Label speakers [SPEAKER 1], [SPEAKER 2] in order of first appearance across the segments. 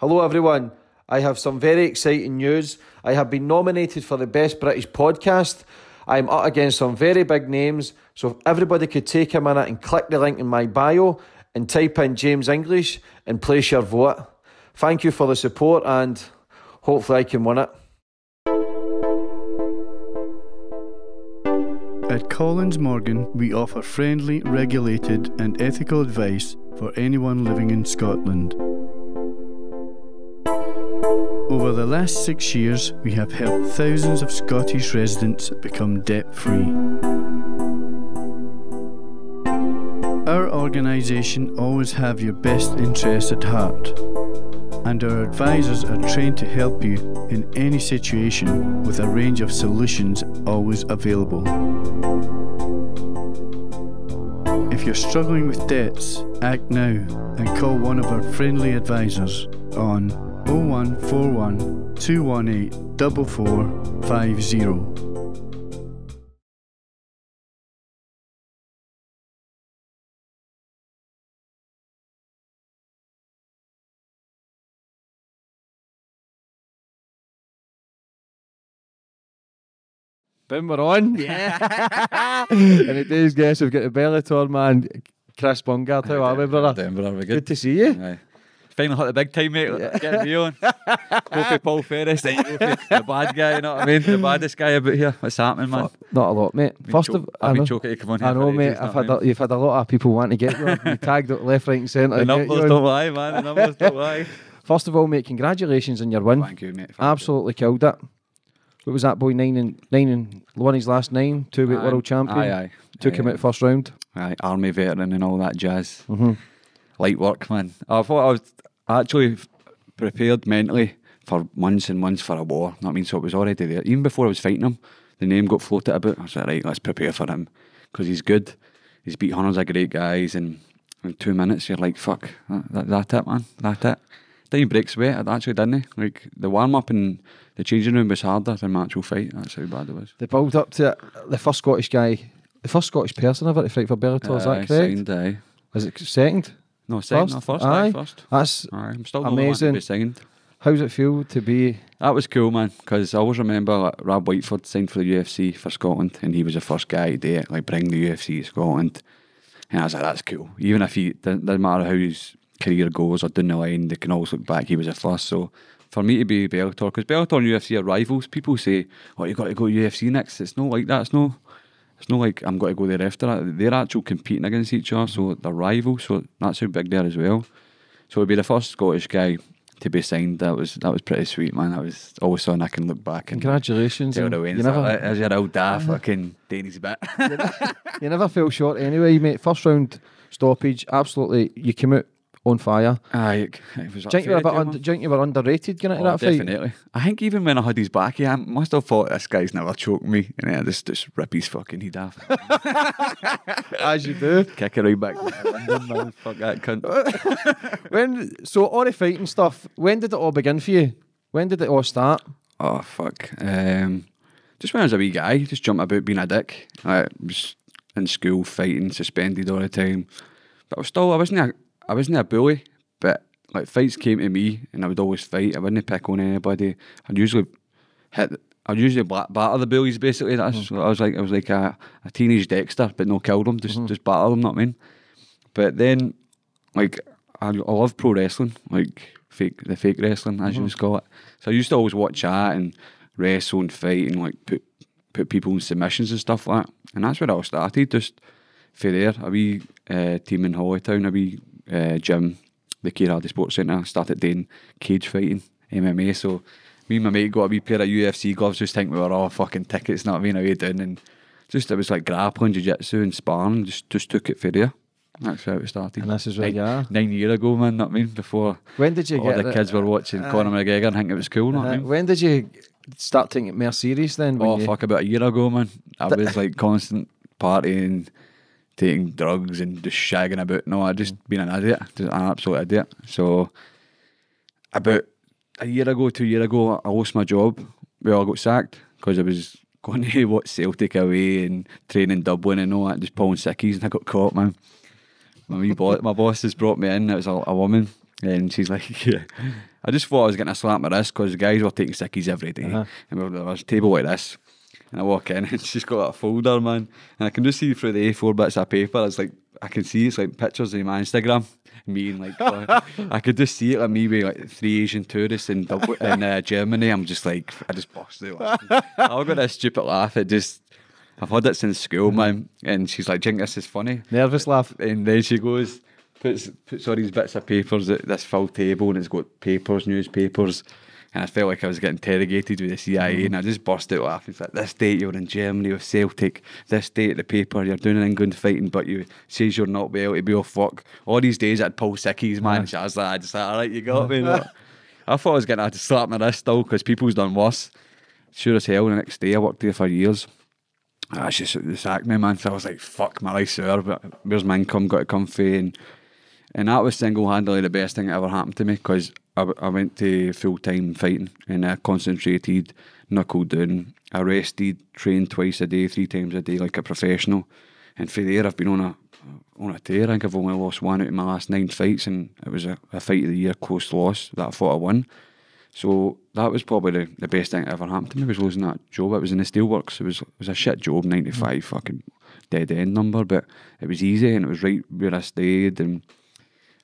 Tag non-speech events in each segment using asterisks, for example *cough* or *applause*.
[SPEAKER 1] Hello, everyone. I have some very exciting news. I have been nominated for the Best British Podcast. I'm up against some very big names, so if everybody could take a minute and click the link in my bio and type in James English and place your vote. Thank you for the support, and hopefully, I can win it.
[SPEAKER 2] At Collins Morgan, we offer friendly, regulated, and ethical advice for anyone living in Scotland. Over the last six years, we have helped thousands of Scottish residents become debt free. Our organisation always have your best interests at heart, and our advisors are trained to help you in any situation with a range of solutions always available. If you're struggling with debts, act now and call one of our friendly advisors on 0141 218 4450.
[SPEAKER 1] Boom, we're on. *laughs* Yeah. and today's guest, we've got the Bellator man, Chris Bungard. How are we, brother?
[SPEAKER 3] Doing, brother. We're
[SPEAKER 1] Good
[SPEAKER 3] good.
[SPEAKER 1] to see you.
[SPEAKER 3] Aye. Finally hit the big time, mate. Get me on. Go for Paul Ferris, then you go for the bad guy, you know what I mean? The *laughs* baddest guy about here. What's happening, man?
[SPEAKER 1] Not a lot, mate.
[SPEAKER 3] Been
[SPEAKER 1] First of I
[SPEAKER 3] I've been choking to come on.
[SPEAKER 1] I know, mate.
[SPEAKER 3] ages,
[SPEAKER 1] I've had a, you've had a lot of people wanting to get you. you tagged it left, right, and centre.
[SPEAKER 3] The numbers don't lie, man. The numbers don't *laughs* lie.
[SPEAKER 1] First of all, mate, congratulations on your win.
[SPEAKER 3] Thank you, mate. Thank
[SPEAKER 1] Absolutely killed it. What was that boy? Nine and nine and won his last nine. Two
[SPEAKER 3] you.
[SPEAKER 1] weight world champion.
[SPEAKER 3] Aye, aye.
[SPEAKER 1] Took him
[SPEAKER 3] Aye,
[SPEAKER 1] out first round.
[SPEAKER 3] Aye, army veteran and all that jazz.
[SPEAKER 1] Mm-hmm.
[SPEAKER 3] Light work, man. I thought I was actually prepared mentally for months and months for a war. Know what I mean, so it was already there. Even before I was fighting him, the name got floated about. I was like, right, let's prepare for him because he's good. He's beat hundreds of great guys, and in two minutes you're like, fuck, that, that, that it, man, that it. Didn't break sweat, actually didn't. he? Like the warm up in the changing room was harder than my actual fight. That's how bad it was.
[SPEAKER 1] The build up to it, the first Scottish guy, the first Scottish person ever to fight for Bellator. is that correct?
[SPEAKER 3] Aye.
[SPEAKER 1] Is it second?
[SPEAKER 3] No, second,
[SPEAKER 1] First?
[SPEAKER 3] no, first,
[SPEAKER 1] Aye.
[SPEAKER 3] aye, first.
[SPEAKER 1] That's
[SPEAKER 3] Aye, I'm still the only one
[SPEAKER 1] Amazing.
[SPEAKER 3] to be signed.
[SPEAKER 1] how's it feel to be?
[SPEAKER 3] That was cool, man, because I always remember like, Rob Whiteford signed for the UFC for Scotland, and he was the first guy to do it, like bring the UFC to Scotland. And I was like, that's cool. Even if he doesn't, doesn't matter how his career goes or down the line, they can always look back. He was the first. So for me to be Bellator, because Bellator and UFC are rivals. People say, "Oh, you got to go UFC next." It's not like that. It's no. It's not like I'm going to go there after that. They're actually competing against each other, so they're rivals. So that's how big they are as well. So to be the first Scottish guy to be signed, that was that was pretty sweet, man. That was always something I can look back and
[SPEAKER 1] Congratulations!
[SPEAKER 3] tell the
[SPEAKER 1] you never,
[SPEAKER 3] As your old da fucking Danny's bit.
[SPEAKER 1] you never fell short anyway, mate. First round stoppage, absolutely. You came out on fire.
[SPEAKER 3] Aye, it, was
[SPEAKER 1] Do you were a bit un- do you think you were underrated getting into
[SPEAKER 3] Oh,
[SPEAKER 1] that fight?
[SPEAKER 3] definitely. I think even when I had his back, I must have thought this guy's never choked me, and then I just just rip his fucking head off, *laughs*
[SPEAKER 1] As you do.
[SPEAKER 3] kick it right back. man. Fuck that cunt. *laughs*
[SPEAKER 1] When so all the fighting stuff, when did it all begin for you? When did it all start?
[SPEAKER 3] Oh fuck. Um, just when I was a wee guy, just jumping about being a dick. I was in school fighting, suspended all the time. But I was still I wasn't a I wasn't a bully, but like fights came to me and I would always fight. I wouldn't pick on anybody. I'd usually hit I'd usually batter the bullies basically. That's mm-hmm. what I was like I was like a, a teenage Dexter, but no kill them, just mm-hmm. just batter them, not I mean. But then like I, I love pro wrestling, like fake the fake wrestling as you mm-hmm. would call it. So I used to always watch that and wrestle and fight and like put put people in submissions and stuff like that. And that's where it all started. Just for there, a wee uh, team in Holytown, a wee uh, gym, the Keir Sports Centre, started doing cage fighting, MMA. So me and my mate got a wee pair of UFC gloves, just think we were all fucking tickets, not being away doing and just it was like grappling, jiu-jitsu and sparring, just just took it for there. That's how it started.
[SPEAKER 1] And this is where
[SPEAKER 3] nine,
[SPEAKER 1] you are.
[SPEAKER 3] Nine years ago, man, not I mean, before
[SPEAKER 1] When did you
[SPEAKER 3] all
[SPEAKER 1] get
[SPEAKER 3] the kids were watching Conor McGregor and think it was cool, not I
[SPEAKER 1] Uh,
[SPEAKER 3] mean?
[SPEAKER 1] when did you start taking it more serious then?
[SPEAKER 3] Oh
[SPEAKER 1] you,
[SPEAKER 3] fuck! About a year ago, man, I was like constant partying, taking drugs, and just shagging about. No, I just being an idiot, just an absolute idiot. So about a year ago, two year ago, I lost my job. Well, I got sacked because I was *laughs* going to watch Celtic away and training Dublin and all that, just pulling sickies, and I got caught, man. My boss, my boss has brought me in. It was a, a woman, And she's like, *laughs* yeah. I just thought I was getting a slap on my wrist because the guys were taking sickies every day.
[SPEAKER 1] Uh-huh.
[SPEAKER 3] And there was a table like this. And I walk in *laughs* and she's got a folder, man. And I can just see through the A4 bits of paper. It's like, I can see it's like pictures of my Instagram. *laughs* Me and like, *laughs* I could just see it like me with like three Asian tourists in, in uh, Germany. I'm just like, I just busted laughing. I've got a stupid laugh. It just, I've had it since school, man. And she's like, Jink, this is funny.
[SPEAKER 1] Nervous laugh.
[SPEAKER 3] And then she goes, puts puts all these bits of papers at this full table, and it's got papers, newspapers. And I felt like I was getting interrogated with the CIA, and I just burst out laughing. It's like, this date you're in Germany with Celtic, this date at the paper you're doing in England fighting, but you says you're not well to be off work. All these days I'd pull sickies, man. So I was like, I just like, all right, you got me. look." I thought I was getting to have to slap my wrist still because people's done worse. Sure as hell, the next day I worked there for years. Ah, she s- sacked me, man. So I was like, fuck, my life's sour, but where's my income got to come from? And, and that was single handedly the best thing that ever happened to me because I, I went to full time fighting and I concentrated, knuckled down, I rested, trained twice a day, three times a day like a professional. And for there, I've been on a on a tear. I think I've only lost one out of my last nine fights, and it was a, a fight of the year, close loss that I thought I won. So that was probably the, the best thing that ever happened to me was losing that job. It was in the steelworks. It was it was a shit job, ninety five fucking dead end number, but it was easy and it was right where I stayed and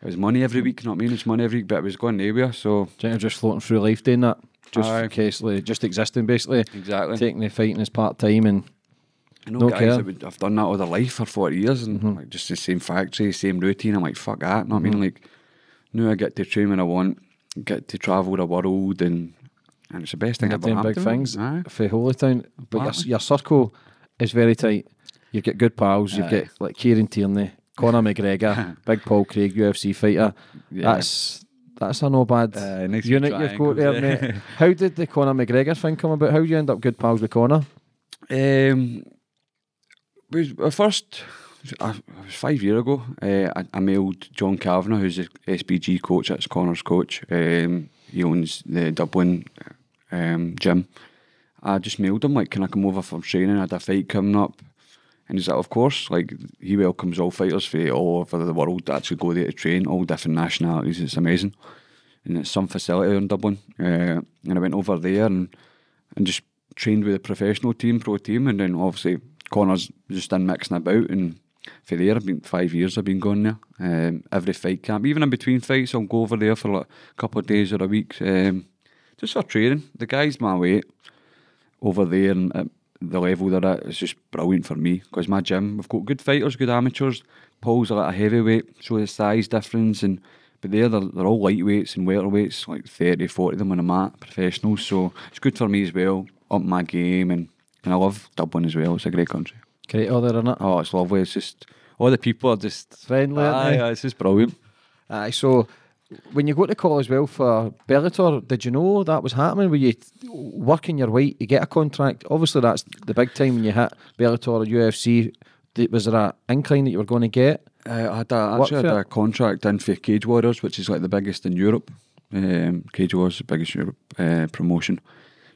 [SPEAKER 3] it was money every week. Not mean it's money every week, but it was going nowhere. So
[SPEAKER 1] you you're just floating through life doing that? Just
[SPEAKER 3] Aye.
[SPEAKER 1] occasionally, just existing basically.
[SPEAKER 3] exactly.
[SPEAKER 1] Taking the fighting as part time and
[SPEAKER 3] I know
[SPEAKER 1] No
[SPEAKER 3] guys
[SPEAKER 1] care.
[SPEAKER 3] that would have done that all their life for 40 years and mm-hmm. like just the same factory, same routine. I'm like, fuck that. Know what I mean? Mm-hmm. Like, now I get to train when I want, get to travel the world and and it's the best thing
[SPEAKER 1] you're
[SPEAKER 3] ever
[SPEAKER 1] doing
[SPEAKER 3] happened
[SPEAKER 1] big
[SPEAKER 3] to me.
[SPEAKER 1] things
[SPEAKER 3] Aye.
[SPEAKER 1] for Holytown. But your, your circle is very tight. You've got good pals. You've got like Kieran Tierney, Conor McGregor, *laughs* Big Paul Craig, UFC fighter.
[SPEAKER 3] Yeah.
[SPEAKER 1] That's that's a no bad
[SPEAKER 3] Uh, nice
[SPEAKER 1] unit you've got there, mate. How did the Conor McGregor thing come about? How did you end up good pals with Conor?
[SPEAKER 3] Um, was uh, first, uh, it was five years ago. Uh, I, I mailed John Kavanagh, who's the SBG coach. That's Conor's coach. Um, he owns the Dublin um, gym. I just mailed him like, "Can I come over for training? I had a fight coming up." And he's like, "Of course." Like he welcomes all fighters from all over the world to actually go there to train, all different nationalities. It's amazing, and it's some facility in Dublin. Uh, and I went over there and and just trained with a professional team, pro team, and then obviously Conor's just in mixing about. And for there, I've been five years. I've been going there um, every fight camp, even in between fights. I'll go over there for like a couple of days or a week, um, just for training. The guys my weight over there and at the level they're at is just brilliant for me because my gym we've got good fighters, good amateurs. Paul's a lot of heavyweight, so the size difference and. But there, they're, they're all lightweights and welterweights, like 30, 40 of them on a mat, professionals. So it's good for me as well, up my game. And, and I love Dublin as well. It's a great country.
[SPEAKER 1] Great all there, innit?
[SPEAKER 3] Oh, it's lovely. It's just, all the people are just
[SPEAKER 1] Friendly,
[SPEAKER 3] Aye, aye, it's just brilliant.
[SPEAKER 1] Aye, so when you go to as well for Bellator, did you know that was happening? Were you working your way to get a contract? Obviously, that's the big time when you hit Bellator or UFC. Was there a incline that you were going to get?
[SPEAKER 3] Uh, I had a, actually had a contract in for Cage Warriors, which is like the biggest in Europe. Um, Cage Warriors the biggest Europe uh, promotion.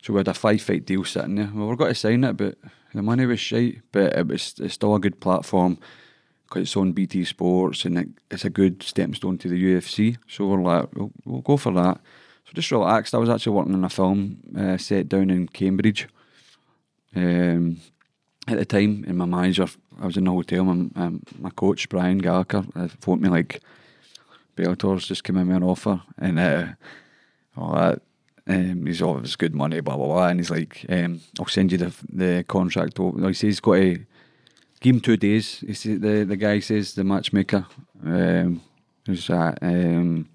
[SPEAKER 3] So we had a five fight deal sitting there. Well, We were going to sign it, but the money was shite. But it was it's still a good platform because it's on BT Sports and it, it's a good stepping stone to the UFC. So we're like, we'll, we'll go for that. So just relaxed. I was actually working on a film uh, set down in Cambridge. Um, at the time, and my manager, I was in the hotel. My, um, my coach Brian Gallagher uh, phoned me like, Bellator's just came in with an offer, and uh, all that. Um, he's all it's good money, blah blah blah, and he's like, um, "I'll send you the the contract." over." He says he's got to give him two days. He says, the the guy says the matchmaker. Um, who's that? Um,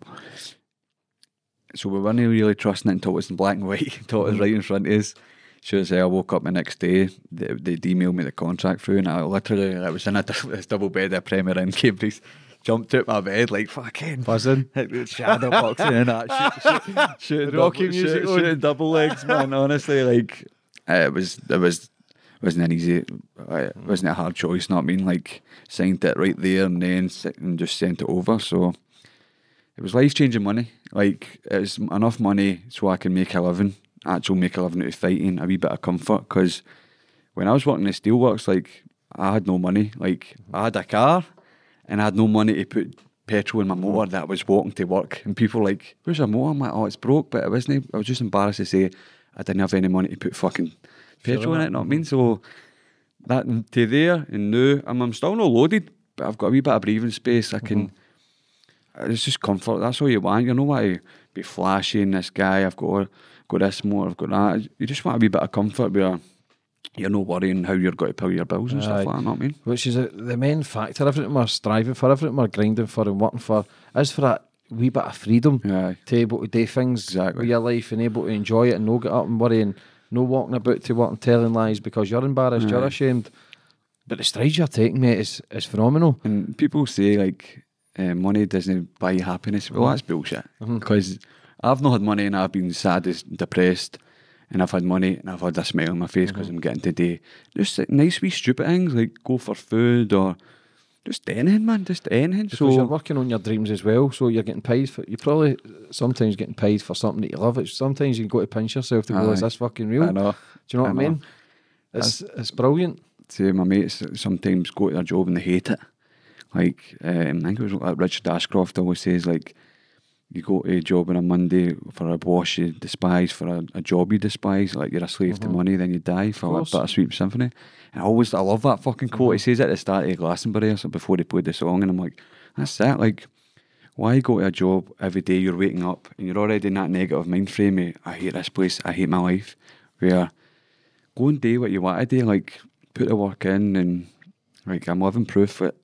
[SPEAKER 3] so we weren't really trusting it until it was in black and white, *laughs* until it was right in front of us. Sure as hell, I woke up the next day, they, they'd emailed me the contract through, and I literally, I was in a this *laughs* double bed at Premier in *laughs* Cambridge, jumped out my bed like fucking
[SPEAKER 1] Buzzing.
[SPEAKER 3] shadow boxing and that, shoot, shoot, shooting,
[SPEAKER 1] Rocky
[SPEAKER 3] double,
[SPEAKER 1] music
[SPEAKER 3] shoot, shooting double legs, man. Honestly, like it was, it was, wasn't an easy, uh, it wasn't a hard choice. Not I mean, like signed it right there and then and just sent it over. So it was life changing money. Like it was enough money so I can make a living, actual make a living out of fighting, a wee bit of comfort. Because when I was working at Steelworks, like I had no money. Like mm-hmm. I had a car, and I had no money to put petrol in my mm-hmm. motor that I was walking to work, and people were like, "Where's your motor?" I'm like, "Oh, it's broke," but it wasn't. I was just embarrassed to say I didn't have any money to put fucking petrol in it. Know what I mean? So that to there and now, I'm, I'm still not loaded, but I've got a wee bit of breathing space. I can. Mm-hmm. It's just comfort. That's all you want. You know what? To be flashy in this guy. I've got got this more. I've got that. You just want a wee bit of comfort where you're not worrying how you're going to pay your bills and stuff like that. Know what I mean?
[SPEAKER 1] Which is a, the main factor. Everything we're striving for, everything we're grinding for and working for is for that wee bit of freedom
[SPEAKER 3] Aye.
[SPEAKER 1] to able to do things
[SPEAKER 3] Exactly.
[SPEAKER 1] with your life and able to enjoy it and no get up and worry and no walking about to work and telling lies because you're embarrassed, you're ashamed. But the strides you're taking, mate, is, is phenomenal.
[SPEAKER 3] And people say like uh, money doesn't buy you happiness. Well, that's bullshit. Because I've not had money and I've been sad, as depressed, and I've had money and I've had a smile on my face because I'm getting today. just nice wee stupid things like go for food or just anything, man, just anything.
[SPEAKER 1] Because
[SPEAKER 3] so you're
[SPEAKER 1] working on your dreams as well, so you're getting paid for. You're probably sometimes getting paid for something that you love. It's sometimes you go to pinch yourself to go, "Is this fucking real?"
[SPEAKER 3] I know.
[SPEAKER 1] Do you know what I,
[SPEAKER 3] I
[SPEAKER 1] mean? It's it's brilliant.
[SPEAKER 3] say my mates sometimes go to their job and they hate it. Like um, I think it was like Richard Ashcroft always says like you go to a job on a Monday for a boss you despise, for a, a job you despise, like you're a slave to money, then you die for a
[SPEAKER 1] Mm-hmm.
[SPEAKER 3] bit of sweet symphony. And I always I love that fucking quote. He says it at the start of Glastonbury or something before they played the song and I'm like, that's it, like why go to a job every day you're waking up and you're already in that negative mind frame of, I hate this place, I hate my life, where go and do what you want to do, like put the work in and like I'm living proof that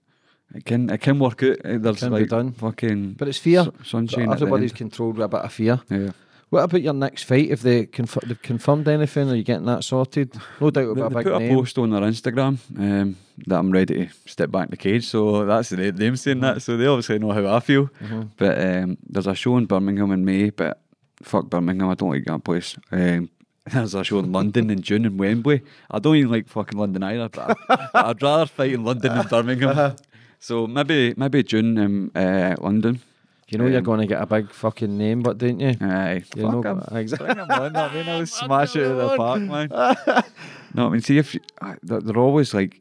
[SPEAKER 3] it can it can work out. Eh, There's
[SPEAKER 1] Can be
[SPEAKER 3] like
[SPEAKER 1] done.
[SPEAKER 3] fucking
[SPEAKER 1] But it's fear.
[SPEAKER 3] su- sunshine. the
[SPEAKER 1] Everybody's controlled with a bit of fear.
[SPEAKER 3] yeah.
[SPEAKER 1] What about your next fight? If they conf- they've confirmed anything, are you getting that sorted? No doubt
[SPEAKER 3] They,
[SPEAKER 1] about
[SPEAKER 3] they
[SPEAKER 1] a
[SPEAKER 3] put
[SPEAKER 1] big
[SPEAKER 3] a post on their Instagram um, that I'm ready to step back in the cage. So that's the, them saying that. So they obviously know how I feel.
[SPEAKER 1] Mm-hmm.
[SPEAKER 3] But um, there's a show in Birmingham in May, but fuck Birmingham, I don't like that place. Um, *laughs* there's a show in London in June in Wembley. I don't even like fucking London either, but I'd *laughs* rather fight in London than *laughs* Birmingham. So maybe maybe June in uh, London.
[SPEAKER 1] You know you're
[SPEAKER 3] Um,
[SPEAKER 1] going to get a big fucking name, but don't you?
[SPEAKER 3] Aye,
[SPEAKER 1] You
[SPEAKER 3] fuck
[SPEAKER 1] know,
[SPEAKER 3] 'em. *laughs*
[SPEAKER 1] exactly.
[SPEAKER 3] Bring 'em on, I mean, I'll smash it out of the park, man. *laughs* no, I mean, see if you- they're, always like,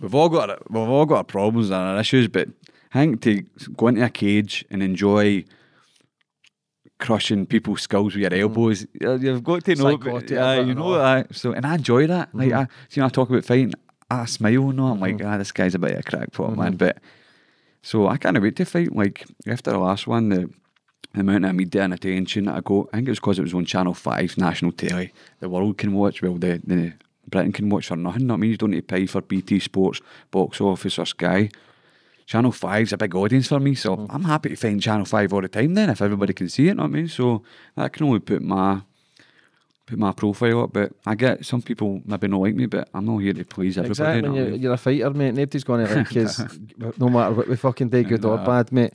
[SPEAKER 3] we've all got our- we've all got our problems and our issues, but I think to go into a cage and enjoy crushing people's skulls with your elbows, uh, you've got to know, yeah, you know that. So, and I enjoy that. Like, I, see, when I talk about fighting, I smile. No, I'm like, ah, this guy's a bit of a crackpot, man. But so I can't wait to fight. Like after the last one, the, the amount of media and attention that I got, I think it was because it was on Channel 5, national telly. The world can watch, well, the, the Britain can watch for nothing. I mean, you don't need to pay for BT Sports, Box Office, or Sky. Channel 5's a big audience for me, so I'm happy to find Channel 5 all the time then if everybody can see it, know what I mean? So that can only put my put my profile up, but I get some people maybe not like me, but I'm not here to please everybody.
[SPEAKER 1] Exactly.
[SPEAKER 3] know what I
[SPEAKER 1] You're,
[SPEAKER 3] mean?
[SPEAKER 1] you're a fighter, mate. Nobody's going to like us, *laughs* no matter what we fucking do, good or bad, mate.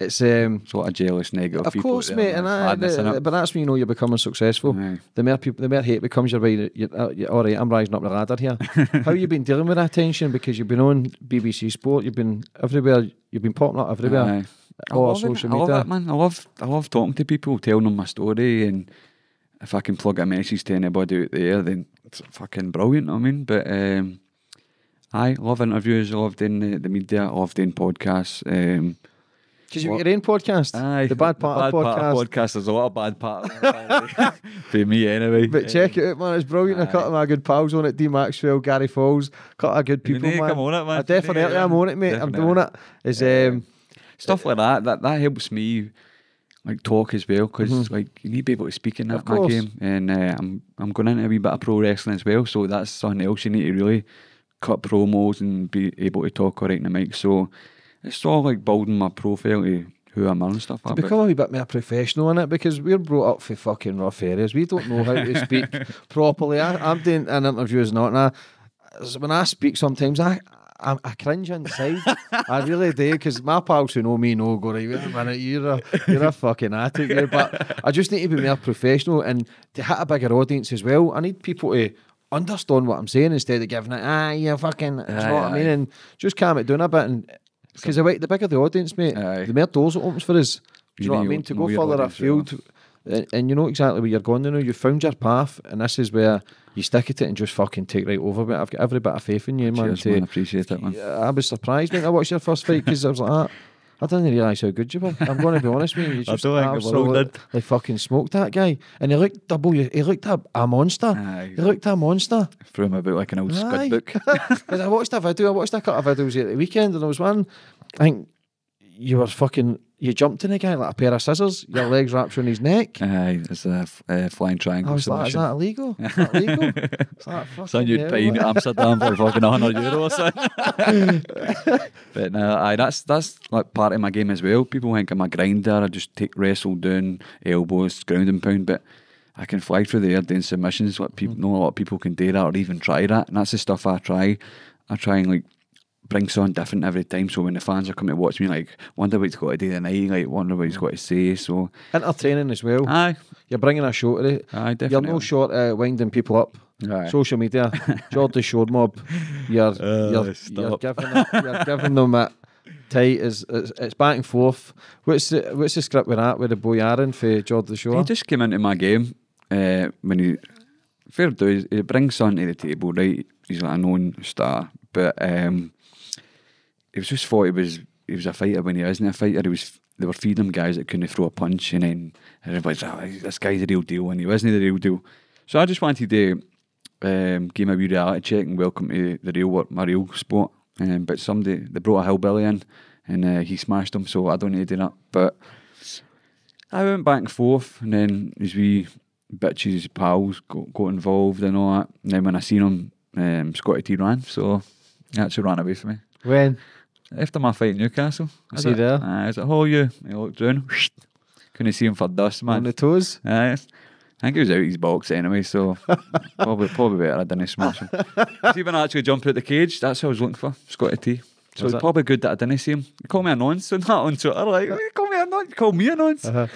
[SPEAKER 1] It's um,
[SPEAKER 3] lot of jealous, negative
[SPEAKER 1] of course, mate, and. I, the- but that's when you know you're becoming successful.
[SPEAKER 3] Aye.
[SPEAKER 1] The more people, the more hate becomes your way. You're, uh, all right, I'm rising up the ladder here. *laughs* How you been dealing with that tension? Because you've been on BBC Sport, you've been everywhere, you've been popping up everywhere.
[SPEAKER 3] Aye. I love it.
[SPEAKER 1] social
[SPEAKER 3] I love it, man. I love, I love talking to people, telling them my story, and if I can plug a message to anybody out there, then it's fucking brilliant. I mean, but um, I love interviews. I love doing the, the media. I love doing podcasts. Um,
[SPEAKER 1] Because you've got your own podcast,
[SPEAKER 3] aye,
[SPEAKER 1] the Bad Part
[SPEAKER 3] Bad
[SPEAKER 1] of
[SPEAKER 3] Part
[SPEAKER 1] podcast.
[SPEAKER 3] podcast. There's a lot of bad part *laughs* for me anyway.
[SPEAKER 1] But check it out, man. It's brilliant. A couple of my good pals on it. D Maxwell, Gary Falls, couple of good people, man.
[SPEAKER 3] come on it, man.
[SPEAKER 1] I definitely,
[SPEAKER 3] You need to-
[SPEAKER 1] I'm on it, mate. I'm
[SPEAKER 3] Definitely.
[SPEAKER 1] doing it. Is um,
[SPEAKER 3] stuff like that. That that helps me like talk as well because like you need to be able to speak in
[SPEAKER 1] Mm-hmm.
[SPEAKER 3] That my game, and uh, I'm I'm going into a wee bit of pro wrestling as well. So that's something else you need to really cut promos and be able to talk all right in the mic. So it's all like building my profile to who I'm and stuff.
[SPEAKER 1] to
[SPEAKER 3] like that.
[SPEAKER 1] become a wee bit more professional in it because we're brought up for fucking rough areas. We don't know how to *laughs* speak properly. I, I'm doing an interview as not, and I, when I speak, sometimes I. I, I cringe inside. I really do because my pals who know me know go right. Wait a minute, you're a you're a *laughs* fucking attic, you. But I just need to be more professional and to hit a bigger audience as well. I need people to understand what I'm saying instead of giving it. Ah, you fucking. Do you know what I mean? And just calm it down a bit and. Because the, the bigger the audience, mate,
[SPEAKER 3] Aye.
[SPEAKER 1] the more doors it opens for us. Do you
[SPEAKER 3] You
[SPEAKER 1] know what I mean?
[SPEAKER 3] to
[SPEAKER 1] go further afield, and, and you know exactly where you're going. You know, You've found your path, and this is where you stick at it and just fucking take right over. But I've got every bit of faith in you, man.
[SPEAKER 3] Cheers,
[SPEAKER 1] to-
[SPEAKER 3] man. Appreciate it, man.
[SPEAKER 1] I was surprised when I watched your first fight because I was like, ah, I didn't realise how good you were. I'm going to be honest with you. You *laughs*
[SPEAKER 3] I
[SPEAKER 1] just
[SPEAKER 3] don't think the world did.
[SPEAKER 1] absolutely *laughs* fucking smoked that guy. And he looked double. He looked a, a monster.
[SPEAKER 3] Aye.
[SPEAKER 1] He looked a monster.
[SPEAKER 3] Threw him about like an old
[SPEAKER 1] Aye.
[SPEAKER 3] scud book. *laughs*
[SPEAKER 1] I watched a video. I watched a couple of videos at the weekend, and there was one. I think you were fucking. You jumped in a guy like a pair of scissors. Your legs wrapped around his neck. *laughs*
[SPEAKER 3] Aye, it's a uh, flying
[SPEAKER 1] I
[SPEAKER 3] triangle
[SPEAKER 1] was like, is that illegal? Is that illegal? *laughs* Is that
[SPEAKER 3] Son, you'd pay *laughs* Amsterdam for fucking 100 euro, son. but no, aye, that's that's like part of my game as well. People think I'm a grinder. I just take wrestle down, elbows, ground and pound. But I can fly through the air doing submissions. What people know, a lot of people can do that or even try that, and that's the stuff I try. I try and like bring something different every time. So when the fans are coming to watch me, like wonder what he's got to do tonight, like wonder what he's got to say. So
[SPEAKER 1] Entertaining as well.
[SPEAKER 3] aye,
[SPEAKER 1] You're bringing a show to it.
[SPEAKER 3] aye, definitely.
[SPEAKER 1] You're no short uh, winding people up.
[SPEAKER 3] Aye.
[SPEAKER 1] Social media, Geordie Shore Mob. You're, *laughs*
[SPEAKER 3] Uh,
[SPEAKER 1] you're, you're giving them, you're giving them it tight. Is it's, it's back and forth. What's the what's the script with that with the boy Aaron for Geordie Shore?
[SPEAKER 3] He just came into my game uh, when he fair do. He brings something to the table, right? He's like a known star, but um, he was just thought he was he was a fighter when he isn't a fighter. He was they were feeding him guys that couldn't throw a punch, and then everybody's like, oh, "This guy's the real deal," and he wasn't the real deal. So I just wanted to um, give him a wee reality check and welcome to the real work, my real sport. Um, but somebody they brought a hillbilly in, and uh, he smashed him. So I don't need to do that, but. I went back and forth, and then his wee bitches, pals got, got involved and all that. And then when I seen him, um, Scotty T ran, so he actually ran away from me.
[SPEAKER 1] when
[SPEAKER 3] After my fight in Newcastle. I
[SPEAKER 1] Was he there?
[SPEAKER 3] I was like, oh, you? He looked down. Couldn't see him for dust, man.
[SPEAKER 1] on the toes.
[SPEAKER 3] Aye. I think he was out his box anyway, so *laughs* probably probably better I didn't smash him. See, when I actually jumped out the cage, that's what I was looking for, Scotty T. So
[SPEAKER 1] Was
[SPEAKER 3] it's
[SPEAKER 1] it?
[SPEAKER 3] probably good that I didn't see him. He called me a nonce on that on Twitter. Like, you call me a nonce? You call me a nonce?
[SPEAKER 1] Uh-huh.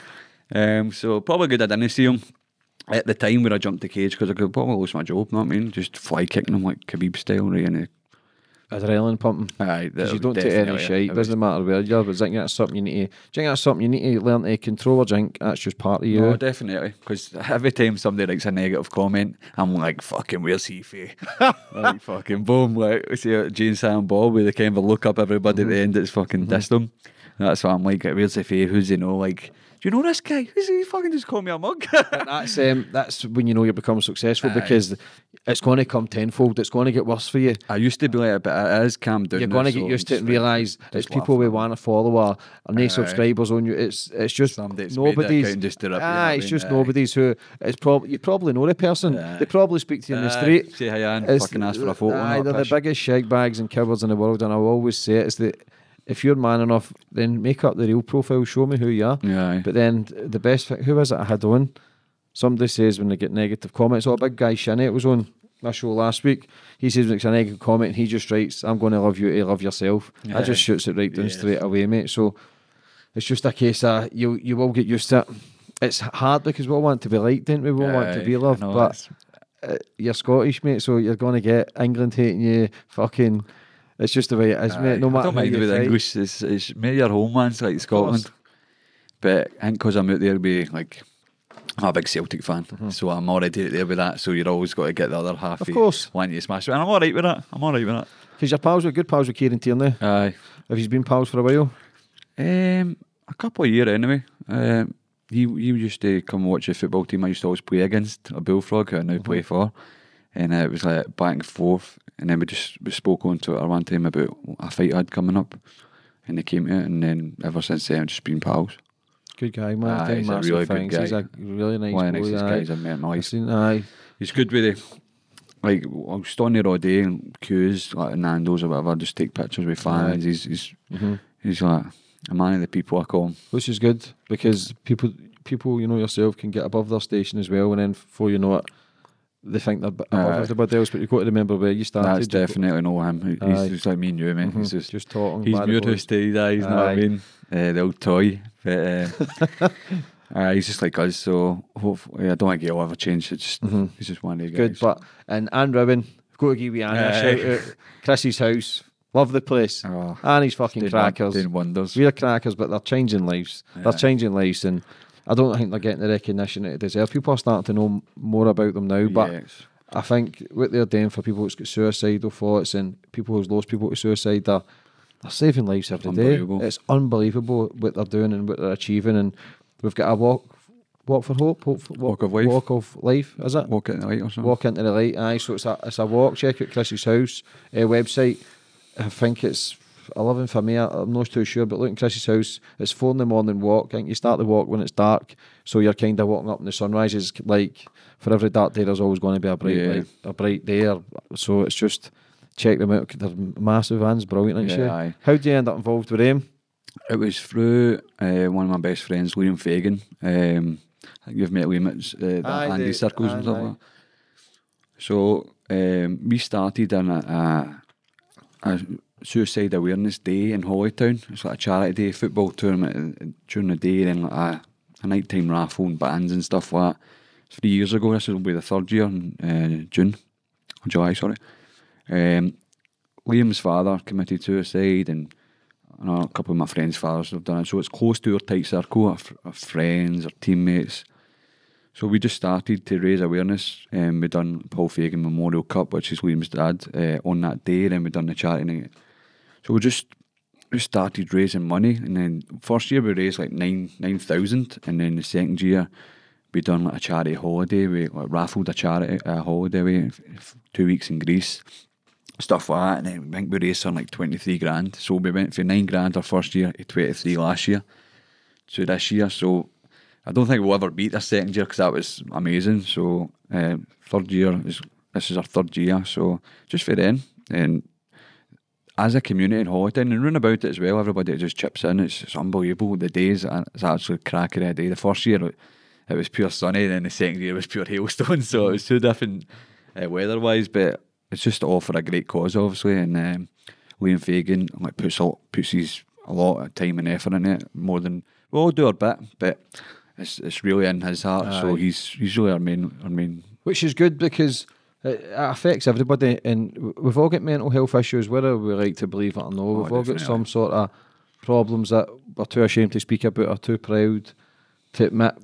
[SPEAKER 3] Um, so probably good I didn't see him at the time when I jumped the cage because I could probably lose my job. You know what I mean? Just fly kicking him like Khabib style, right? And
[SPEAKER 1] Adrenaline pumping.
[SPEAKER 3] aye,
[SPEAKER 1] Because you don't take any shite. Doesn't matter where you're. But I think that's something you need to. Do you that's something you need to learn to control? Or do you think that's just part of you?
[SPEAKER 3] No, definitely. Because every time somebody writes a negative comment, I'm like, fucking, where's he for? *laughs* like, fucking, boom. Like, see Jay and Silent Bob with the kind of look up everybody at mm-hmm. the end It's fucking mm-hmm. dissed them. That's what I'm like, where's the for? Who's he know? Like, you know this guy? Who's he? Fucking just call me a mug. *laughs*
[SPEAKER 1] That's um, that's when you know you become successful
[SPEAKER 3] Aye.
[SPEAKER 1] because it's going to come tenfold. It's going to get worse for you.
[SPEAKER 3] I used to be like, but it is calmed down.
[SPEAKER 1] You're going to
[SPEAKER 3] so
[SPEAKER 1] get used to it and realise it's people we want to follow or, or no subscribers on you. It's it's just
[SPEAKER 3] Somebody that's made
[SPEAKER 1] nobody's.
[SPEAKER 3] just to you, you know
[SPEAKER 1] ah,
[SPEAKER 3] what I
[SPEAKER 1] it's just
[SPEAKER 3] Aye.
[SPEAKER 1] nobody's who it's probably you probably know the person.
[SPEAKER 3] Aye.
[SPEAKER 1] They probably speak to you in the street.
[SPEAKER 3] Say hi.
[SPEAKER 1] It's-
[SPEAKER 3] Fucking ask for a photo.
[SPEAKER 1] Aye, they're the biggest shag bags and cowards in the world, and I always say it is that if you're man enough, then make up the real profile. Show me who you are.
[SPEAKER 3] Yeah, aye.
[SPEAKER 1] But then the best thing, who was it I had on? Somebody says when they get negative comments, oh, a big guy Shinny, was on my show last week. He says when it's a negative comment, he just writes, I'm going to love you to love yourself. I just shoots it right down
[SPEAKER 3] Yes.
[SPEAKER 1] straight away, mate. So it's just a case of you you will get used to it. It's hard because we all want to be liked, don't we? We all want to be loved,
[SPEAKER 3] know,
[SPEAKER 1] but uh, you're Scottish, mate, so you're going to get England hating you. Fucking, it's just the way it is, mate. No matter
[SPEAKER 3] I don't mind
[SPEAKER 1] you
[SPEAKER 3] with
[SPEAKER 1] fight.
[SPEAKER 3] English. It's, it's maybe your home man's like Scotland. But I think because I'm out there, be like I'm a big Celtic fan, so I'm already out there with that. So you're always got to get the other half.
[SPEAKER 1] Of course.
[SPEAKER 3] wanting to smash it, and I'm all right with that. I'm all right with that.
[SPEAKER 1] Because your pals were good pals with Kieran Tierney.
[SPEAKER 3] Aye,
[SPEAKER 1] Have you been pals for a while?
[SPEAKER 3] um, a couple of years anyway. Um, he he used to come watch the football team I used to always play against, a Bullfrog, who I now play for. And uh, it was like back and forth. And then we just we spoke on Twitter one time about a fight I had coming up. And they came to it. And then ever since then, I've just been pals.
[SPEAKER 1] Good guy, man.
[SPEAKER 3] Aye, he's a really good
[SPEAKER 1] things. He's
[SPEAKER 3] guy.
[SPEAKER 1] a really nice
[SPEAKER 3] One of the
[SPEAKER 1] aye.
[SPEAKER 3] guys I've met in my
[SPEAKER 1] I
[SPEAKER 3] life.
[SPEAKER 1] seen, aye.
[SPEAKER 3] He's good with it. Like, I was standing there all day in queues, like Nando's or whatever, just take pictures with fans. He's, he's,
[SPEAKER 1] Mhm.
[SPEAKER 3] he's like a man of the people, I call him.
[SPEAKER 1] Which is good because people, people, you know yourself, can get above their station as well, and then before you know it, they think they're above
[SPEAKER 3] Aye.
[SPEAKER 1] everybody else. But you've got to remember where you started.
[SPEAKER 3] That's definitely know him. He- He's
[SPEAKER 1] Aye.
[SPEAKER 3] just like me and you, man.
[SPEAKER 1] Mhm.
[SPEAKER 3] He's just,
[SPEAKER 1] just talking.
[SPEAKER 3] he's
[SPEAKER 1] by the
[SPEAKER 3] new to
[SPEAKER 1] boys.
[SPEAKER 3] his days, aye, know what I mean? Uh, the old toy. But, uh, *laughs* aye, he's just like us, so hopefully, I don't think he'll ever change. It's just,
[SPEAKER 1] Mhm.
[SPEAKER 3] he's just one of the
[SPEAKER 1] Good,
[SPEAKER 3] guys.
[SPEAKER 1] but and Anne Rowan, got to give you Anne a shout out. Chrissy's house, love the place.
[SPEAKER 3] Oh,
[SPEAKER 1] Annie's fucking
[SPEAKER 3] doing
[SPEAKER 1] crackers.
[SPEAKER 3] doing wonders.
[SPEAKER 1] We're crackers, but they're changing lives. They're changing lives, and I don't think they're getting the recognition that they deserve. People are starting to know more about them now, but
[SPEAKER 3] Yes.
[SPEAKER 1] I think what they're doing for people who's got suicidal thoughts and people who's lost people to suicide, they're, they're saving lives every day. It's unbelievable what they're doing and what they're achieving. And we've got a walk, walk for hope, hope for,
[SPEAKER 3] Walk of life.
[SPEAKER 1] walk of life, is it?
[SPEAKER 3] Walk in the light or something.
[SPEAKER 1] Walk into the light. Aye, so it's a it's a walk. Check out Chris's house uh, website. I think it's eleven for me. I'm not too sure, but look at Chris's house. It's four in the morning walk. I think you start the walk when it's dark, so you're kind of walking up in the sunrise. Is like for every dark day, there's always going to be a bright
[SPEAKER 3] Yeah.
[SPEAKER 1] light, a bright day. or- So it's just check them out. They're massive vans, brilliant.
[SPEAKER 3] Yeah, aye.
[SPEAKER 1] How do you end up involved with them?
[SPEAKER 3] It was through uh, one of my best friends, Liam Fagan. Um, I think you've met Liam at uh,
[SPEAKER 1] Aye,
[SPEAKER 3] Andy
[SPEAKER 1] the-
[SPEAKER 3] circles
[SPEAKER 1] aye,
[SPEAKER 3] and stuff like. So um, we started on a, a, a suicide awareness day in Holytown. It's like a charity day, football tournament during the day, then like a, a nighttime raffle and bands and stuff like that. Three years ago, this will be the third year in uh, June, July, sorry. Um, Liam's father committed suicide, and a couple of my friends' fathers have done it. So it's close to our tight circle of, of friends, our teammates. So we just started to raise awareness. Um, we done Paul Fagan Memorial Cup, which is Liam's dad, uh, on that day. Then we done the charity. So we just we started raising money, and then first year we raised like nine nine thousand, and then the second year we done like a charity holiday. We like, raffled a charity a holiday away, two weeks in Greece, stuff like that. And then I think we raised something like twenty three grand. So we went for nine grand our first year twenty three last year to this year. So I don't think we'll ever beat the second year because that was amazing. So um, third year is this is our third year. So just for then and as a community in Holytown and round about it as well, everybody just chips in. It's, it's unbelievable. The days it's actually cracking a day. The first year it, it was pure sunny, and then the second year was pure *laughs* hailstone. So it was two different uh, weather wise, but it's just all for a great cause, obviously. And um, Liam Fagan like puts a, puts his a lot of time and effort in it, more than we all do our bit, but it's it's really in his heart. So
[SPEAKER 1] Aye.
[SPEAKER 3] he's he's really our main our main.
[SPEAKER 1] which is good because it it affects everybody, and we've all got mental health issues, whether we like to believe it or not.
[SPEAKER 3] Oh,
[SPEAKER 1] we've all got some sort of problems that we're too ashamed to speak about, or too proud to admit.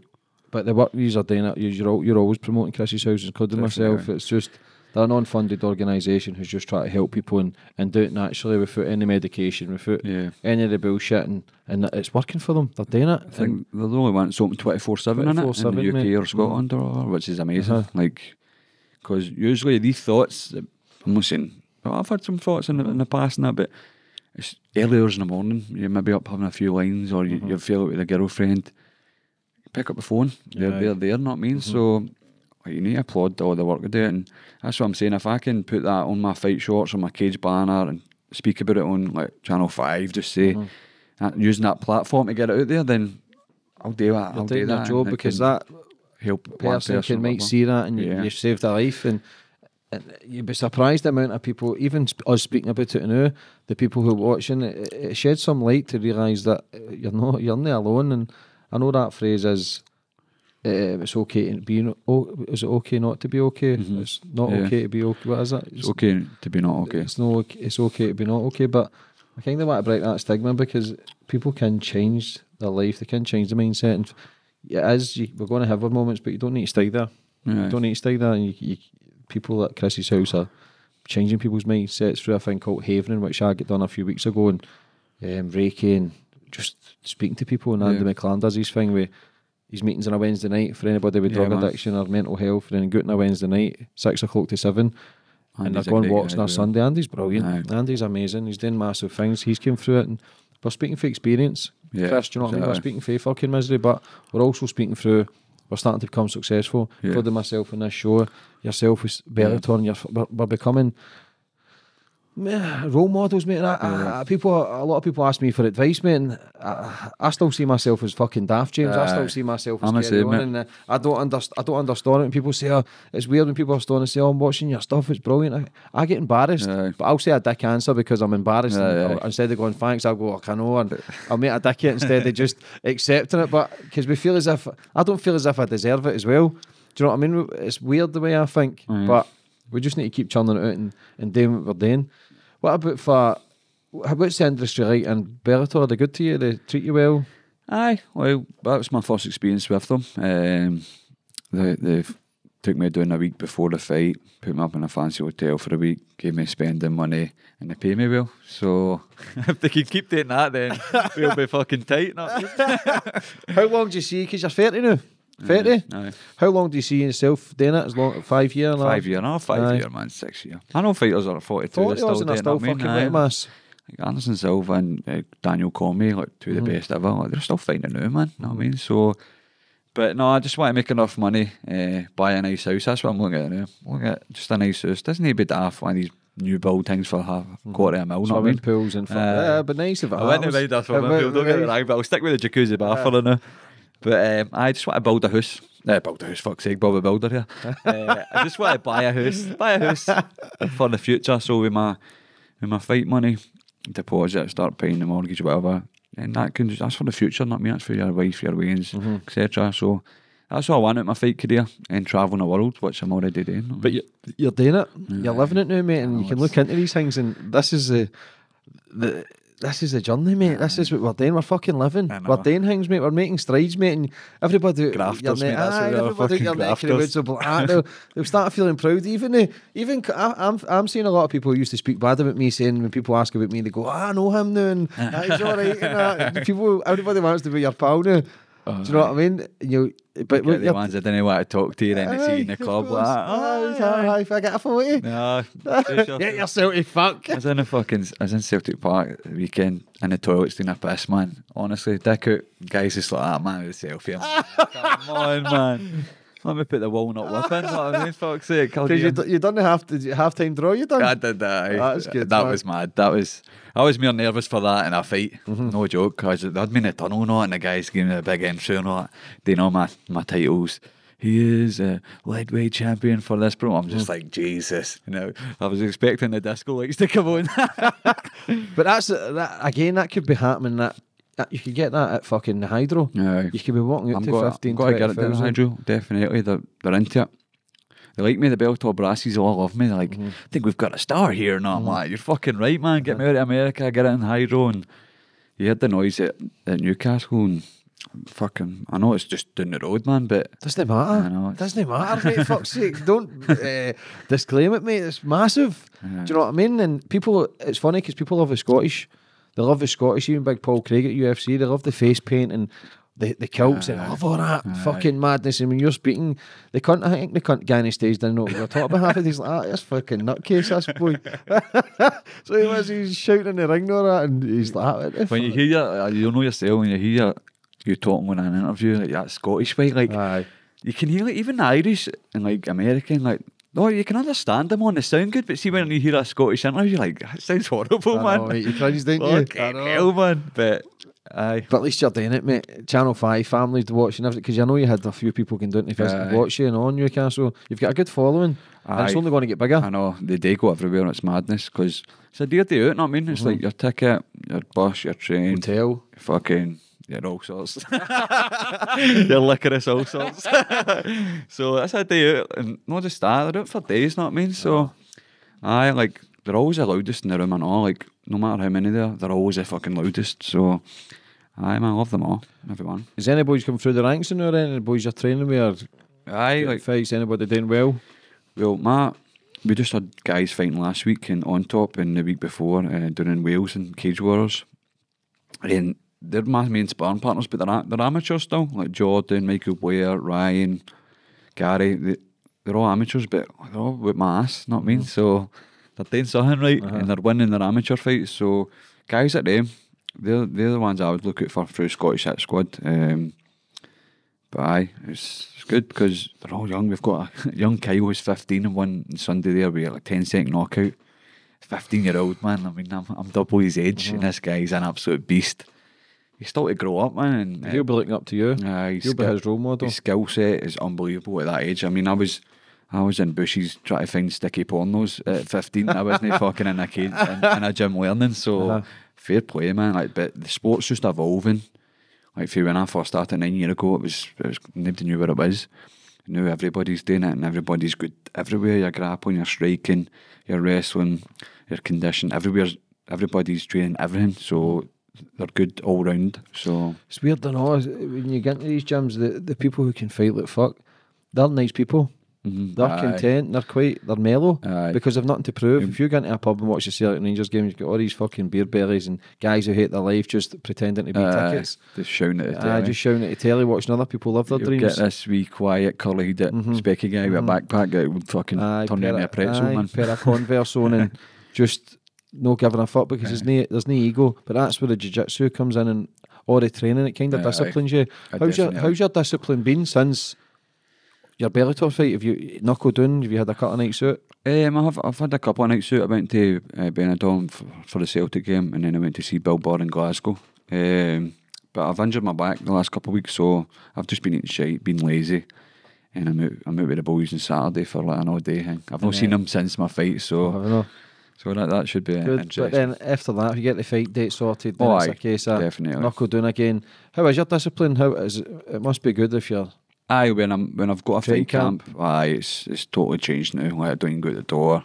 [SPEAKER 1] But the work you are doing, it, you're al- you're always promoting Chris's House, including myself. It's just they're a non-funded organisation who's just trying to help people and, and do it naturally without any medication, without
[SPEAKER 3] Yeah.
[SPEAKER 1] any of the bullshit, and, and it's working for them. They're doing it.
[SPEAKER 3] I think they're the only one that's open 24 7 in it in the UK
[SPEAKER 1] mate.
[SPEAKER 3] or Scotland or which is amazing.
[SPEAKER 1] Uh-huh.
[SPEAKER 3] Like, because usually these thoughts, I'm not saying, I've had some thoughts in the, in the past and that, but it's early hours in the morning, you're maybe up having a few lines or you, you feel it with a girlfriend, pick up the phone, they're, they're there, not mean? So, like, you need to applaud all the work they do. And that's what I'm saying. If I can put that on my fight shorts or my cage banner and speak about it on like Channel 5, just say, uh, using that platform to get it out there, then I'll do that.
[SPEAKER 1] You're
[SPEAKER 3] I'll do that.
[SPEAKER 1] job because that
[SPEAKER 3] help
[SPEAKER 1] person, can
[SPEAKER 3] or
[SPEAKER 1] might
[SPEAKER 3] whatever.
[SPEAKER 1] see that and you,
[SPEAKER 3] Yeah.
[SPEAKER 1] you saved their life and, and you'd be surprised the amount of people even us speaking about it now the people who are watching it, it sheds some light to realise that you're not you're not alone and I know that phrase is uh, it's okay to be no- oh, is it okay not to be okay
[SPEAKER 3] Mhm.
[SPEAKER 1] it's not
[SPEAKER 3] Yeah.
[SPEAKER 1] okay to be okay what is it
[SPEAKER 3] It's okay to be not okay.
[SPEAKER 1] it's no it's okay to be not okay but I kind of want to break that stigma because people can change their life they can change the mindset and it is you, we're going to have our moments but you don't need to stay there you don't need to stay there. And you, you, people at Chris's house are changing people's mindsets through a thing called Havening, which I got done a few weeks ago, and um, Reiki and just speaking to people. And Andy
[SPEAKER 3] Yeah.
[SPEAKER 1] McLaren does his thing with his meetings on a Wednesday night for anybody with
[SPEAKER 3] Yeah,
[SPEAKER 1] drug addiction or mental health, and then go on a Wednesday night, six o'clock to seven. and
[SPEAKER 3] Andy's
[SPEAKER 1] they're
[SPEAKER 3] a
[SPEAKER 1] going walks on a. Sunday. Andy's brilliant.
[SPEAKER 3] Aye.
[SPEAKER 1] Andy's amazing. He's doing massive things. He's came through it, and we're speaking for experience.
[SPEAKER 3] Yeah,
[SPEAKER 1] Chris, do you know what I mean? We're
[SPEAKER 3] exactly.
[SPEAKER 1] speaking for fucking misery, but we're also speaking through. We're starting to become successful.
[SPEAKER 3] Yeah.
[SPEAKER 1] Including myself in this show, yourself with Bellator, and you're, we're, we're becoming meh, role models, mate. I, I, I- people, a lot of people ask me for advice, mate. And I, I still see myself as fucking daft, James. I still see myself as
[SPEAKER 3] the
[SPEAKER 1] on, and uh, I don't understand. I don't understand it. When people say, "Oh, it's weird," when people are starting to say, "Oh, I'm watching your stuff. It's brilliant." I, get embarrassed, but I'll say a dick answer because I'm embarrassed. and
[SPEAKER 3] Aye,
[SPEAKER 1] I'll- instead of going thanks, I'll go, I know, and I'll make a dick instead of just *laughs* accepting it. But because we feel as if I don't feel as if I deserve it as well. Do you know what I mean? It's weird the way I think,
[SPEAKER 3] Mhm.
[SPEAKER 1] but we just need to keep churning it out and, and doing what we're doing. What about for what's the industry like and Bellator? Are they good to you? They treat you well?
[SPEAKER 3] Aye, well, that was my first experience with them. Um, they, they've took me down a week before the fight, put me up in a fancy hotel for a week, gave me spending money, and they pay me well. So *laughs* if they can keep doing that, then we'll be *laughs* fucking tight.
[SPEAKER 1] How long do you see? Because you're 30 now. 30?
[SPEAKER 3] Aye.
[SPEAKER 1] How long do you see yourself doing it? As long five year?
[SPEAKER 3] Five year, no, five
[SPEAKER 1] Aye.
[SPEAKER 3] year, man, six year. I know fighters are 42,
[SPEAKER 1] 40
[SPEAKER 3] they're still doing
[SPEAKER 1] still
[SPEAKER 3] it, I mean,
[SPEAKER 1] fucking mass.
[SPEAKER 3] Like Anderson Silva and uh, Daniel Cormier, like two of
[SPEAKER 1] Mm-hmm.
[SPEAKER 3] the best ever. Like, they're still fighting now, man. You know what I mean? So, but no, I just want to make enough money, uh, buy a nice house. That's what I'm looking at now. Looking at just a nice house. Doesn't need to be daft one of these new build things for half quarter of a mil. What I mean?
[SPEAKER 1] pools and.
[SPEAKER 3] Aye.
[SPEAKER 1] yeah, but nice if it
[SPEAKER 3] I wouldn't
[SPEAKER 1] happens.
[SPEAKER 3] mind that for
[SPEAKER 1] It
[SPEAKER 3] my don't get me wrong, but I'll stick with the jacuzzi bath for now. But um, I just want to build a house. Uh, build a house, fuck's sake, Bob a builder here. uh, *laughs* I just want to buy a house, buy a house *laughs* for the future. So with my with my fight money, deposit, start paying the mortgage, whatever, and that can just that's for the future, not me. That's for your wife, your wains,
[SPEAKER 1] Mm-hmm.
[SPEAKER 3] etc. So that's what I want out my fight career and traveling the world, which I'm already doing.
[SPEAKER 1] But you're, you're doing it. You're living it now, mate, and you can look into these things. And this is the, the this is the journey, mate. This is what we're doing. We're fucking living. We're doing things, mate. We're making strides, mate. And everybody,
[SPEAKER 3] Grafters, mate, that's
[SPEAKER 1] aye, everybody, your neck the woods will be ah, they'll, they'll start feeling proud. Even, the- even I, am I'm seeing a lot of people who used to speak bad about me, saying when people ask about me, they go, ah, I know him now, and *laughs* ah, he's all right. And that. People, everybody wants to be your pal now. Do you know what I mean? You, but
[SPEAKER 3] Get
[SPEAKER 1] when
[SPEAKER 3] the
[SPEAKER 1] you're-
[SPEAKER 3] ones that didn't want to talk to you, then they see you in the
[SPEAKER 1] Aye,
[SPEAKER 3] club.
[SPEAKER 1] of
[SPEAKER 3] Like,
[SPEAKER 1] course.
[SPEAKER 3] "Ah,
[SPEAKER 1] Aye,
[SPEAKER 3] aye, aye."
[SPEAKER 1] aye, if I get a photo.
[SPEAKER 3] Nah,
[SPEAKER 1] Get yourself to fuck.
[SPEAKER 3] I was in a fucking, I was in Celtic Park the weekend in the toilets doing a piss, man. Honestly, dick out, guys just like, ah, man, with a selfie. I'm *laughs* Come on, man. Let me put the walnut *laughs* whip in, what I mean, fuck's sake.
[SPEAKER 1] Because you, d- you done the half half time draw. You done.
[SPEAKER 3] I did that. aye.
[SPEAKER 1] That's good,
[SPEAKER 3] That
[SPEAKER 1] man.
[SPEAKER 3] was mad. That was. I was more nervous for that in a fight.
[SPEAKER 1] Mm-hmm.
[SPEAKER 3] No joke. Cause I'd been in a tunnel and all, and the guys giving me a big intro and all. They know my my titles. He is a lightweight champion for this pro. I'm
[SPEAKER 1] Mm.
[SPEAKER 3] just like Jesus. You know, I was expecting the disco lights to come on. *laughs*
[SPEAKER 1] But that's that again. That could be happening. That you could get that at fucking the hydro.
[SPEAKER 3] Aye.
[SPEAKER 1] You could be walking out
[SPEAKER 3] I'm
[SPEAKER 1] to
[SPEAKER 3] got,
[SPEAKER 1] 15,
[SPEAKER 3] I'm got to get it down hydro. Definitely, they're they're into it. They like me. The Bellator Brassies all love me. They're like,
[SPEAKER 1] Mm-hmm.
[SPEAKER 3] I think we've got a star here. And I'm like, you're fucking right, man. Get me out of America. Get it in hydro. And you heard the noise at, at Newcastle and fucking. I know it's just down the road, man, but
[SPEAKER 1] Doesn't matter.
[SPEAKER 3] I know,
[SPEAKER 1] Doesn't matter, mate. *laughs* Fuck's sake. Don't uh, disclaim it, mate. It's massive. Do you know what I mean? And people, it's funny because people love the Scottish. They love the Scottish. Even Big Paul Craig at UFC. They love the face paint and the the kilts. They love all that fucking madness. And when you're speaking, the cunt, I think the cunt the stage didn't know what you're talking about. Half of these like, ah, this fucking nutcase, this boy. *laughs* so he was, he's shouting in the ring and all that, and he's like, the
[SPEAKER 3] when you hear your, uh, you know yourself when you hear you talking in an interview like that Scottish way, like
[SPEAKER 1] Aye.
[SPEAKER 3] you can hear like even the Irish and like American, like no, you can understand them on. They sound good, but see when you hear a Scottish interview, you're like that sounds horrible, man.
[SPEAKER 1] know, mate, you cringe, didn't you? Know.
[SPEAKER 3] hell, man. But aye,
[SPEAKER 1] But at least you're doing it, mate. Channel 5 families watching watch everything. Because I know you had a few people can do it to visit and watch you and on Newcastle. You've got a good following. And it's only going to get bigger.
[SPEAKER 3] I know they do go everywhere and it's madness because it's a dear day out. Know what I mean? It's
[SPEAKER 1] Mm-hmm.
[SPEAKER 3] like your ticket, your bus, your train,
[SPEAKER 1] Hotel.
[SPEAKER 3] fucking. You're *laughs* *laughs* all sorts. You're licorice, all sorts. so that's a day out. And not just that, they're out for days, know what I mean? So, aye, like, they're always the loudest in the room and all. Like, no matter how many there, they're always the fucking loudest. So, aye, man, I love them all. Everyone.
[SPEAKER 1] Is any boys come through the ranks in there? Any boys you're training with? Or
[SPEAKER 3] Aye,
[SPEAKER 1] like
[SPEAKER 3] like,
[SPEAKER 1] fights? Anybody doing well?
[SPEAKER 3] well, Matt, we just had guys fighting last week and on top and the week before uh, down in Wales and Cage Warriors. And they're my main sparring partners, but they're, they're amateurs still. Like Jordan, Michael Blair, Ryan, Gary. They, they're all amateurs, but they're all with my ass, not me. Mm-hmm. So they're doing something right uh-huh. and they're winning their amateur fights. So guys like them, they're, they're the ones I would look at for through Scottish Hit Squad. Um, but aye, it's, it's good because they're all young. We've got a *laughs* young Kyle who's 15 and one on Sunday there. We had like 10 second knockout. 15 year old man. I mean, I'm, I'm double his age, uh-huh. and this guy's an absolute beast. He's still to grow up, man. And, uh,
[SPEAKER 1] He'll be looking up to you.
[SPEAKER 3] Aye,
[SPEAKER 1] He'll be his role model.
[SPEAKER 3] His skill set is unbelievable at that age. I mean, I was I was in bushes trying to find sticky pornos at 15. I wasn't *laughs* fucking in a cage, in, in a gym learning. So
[SPEAKER 1] Uh-huh.
[SPEAKER 3] fair play, man. Like, but the sport's just evolving. Like, for when I first started nine years ago, it was, it was nobody knew what it was. Now everybody's doing it, and everybody's good everywhere. You're grappling, you're striking, you're wrestling, you're conditioned. Everywhere's everybody's training everything. So they're good all round. So
[SPEAKER 1] It's weird, I know. When you get into these gyms, the, the people who can fight like fuck, they're nice people.
[SPEAKER 3] Mhm.
[SPEAKER 1] They're
[SPEAKER 3] Aye.
[SPEAKER 1] content. They're quite. They're mellow
[SPEAKER 3] Aye.
[SPEAKER 1] because they've nothing to prove. If you go into a pub and watch the Celtic Rangers game, you've got all these fucking beer bellies and guys who hate their life just pretending to be
[SPEAKER 3] Aye.
[SPEAKER 1] tickets.
[SPEAKER 3] Just shouting at the
[SPEAKER 1] Aye, just shouting at the telly, watching other people live their
[SPEAKER 3] You'll
[SPEAKER 1] dreams.
[SPEAKER 3] get this wee quiet, curly headed
[SPEAKER 1] Mhm.
[SPEAKER 3] specky guy with a backpack that would fucking
[SPEAKER 1] Aye,
[SPEAKER 3] turn into a pretzel, man.
[SPEAKER 1] Pair of Converse on and *laughs* just no giving a fuck because there's no there's no ego. But that's where the jiu-jitsu comes in and all the training. It kind of disciplines you.
[SPEAKER 3] Aye,
[SPEAKER 1] How's your how's your discipline been since your Bellator fight? Have you knuckled down? Have you had a cut of nights out?
[SPEAKER 3] Um, I've, I've had a couple of nights out. I went to uh, Benidorm for, for the Celtic game and then I went to see Bilbao in Glasgow. Um, but I've injured my back the last couple of weeks, so I've just been eating shit, been lazy. And I'm out, I'm out with the boys on Saturday for like an all day. I've not
[SPEAKER 1] And,
[SPEAKER 3] seen
[SPEAKER 1] uh,
[SPEAKER 3] them since my fight,
[SPEAKER 1] I
[SPEAKER 3] so
[SPEAKER 1] don't know.
[SPEAKER 3] So that, that should be uh,
[SPEAKER 1] Good. But then after that, if you get the fight date sorted, then
[SPEAKER 3] Oh,
[SPEAKER 1] it's a
[SPEAKER 3] aye,
[SPEAKER 1] case of
[SPEAKER 3] definitely.
[SPEAKER 1] knuckle down again. How is your discipline? How is it? It must be good if you're.
[SPEAKER 3] Aye, when I'm when I've got a fight camp, aye, it's it's totally changed now. Like I don't even go to the door.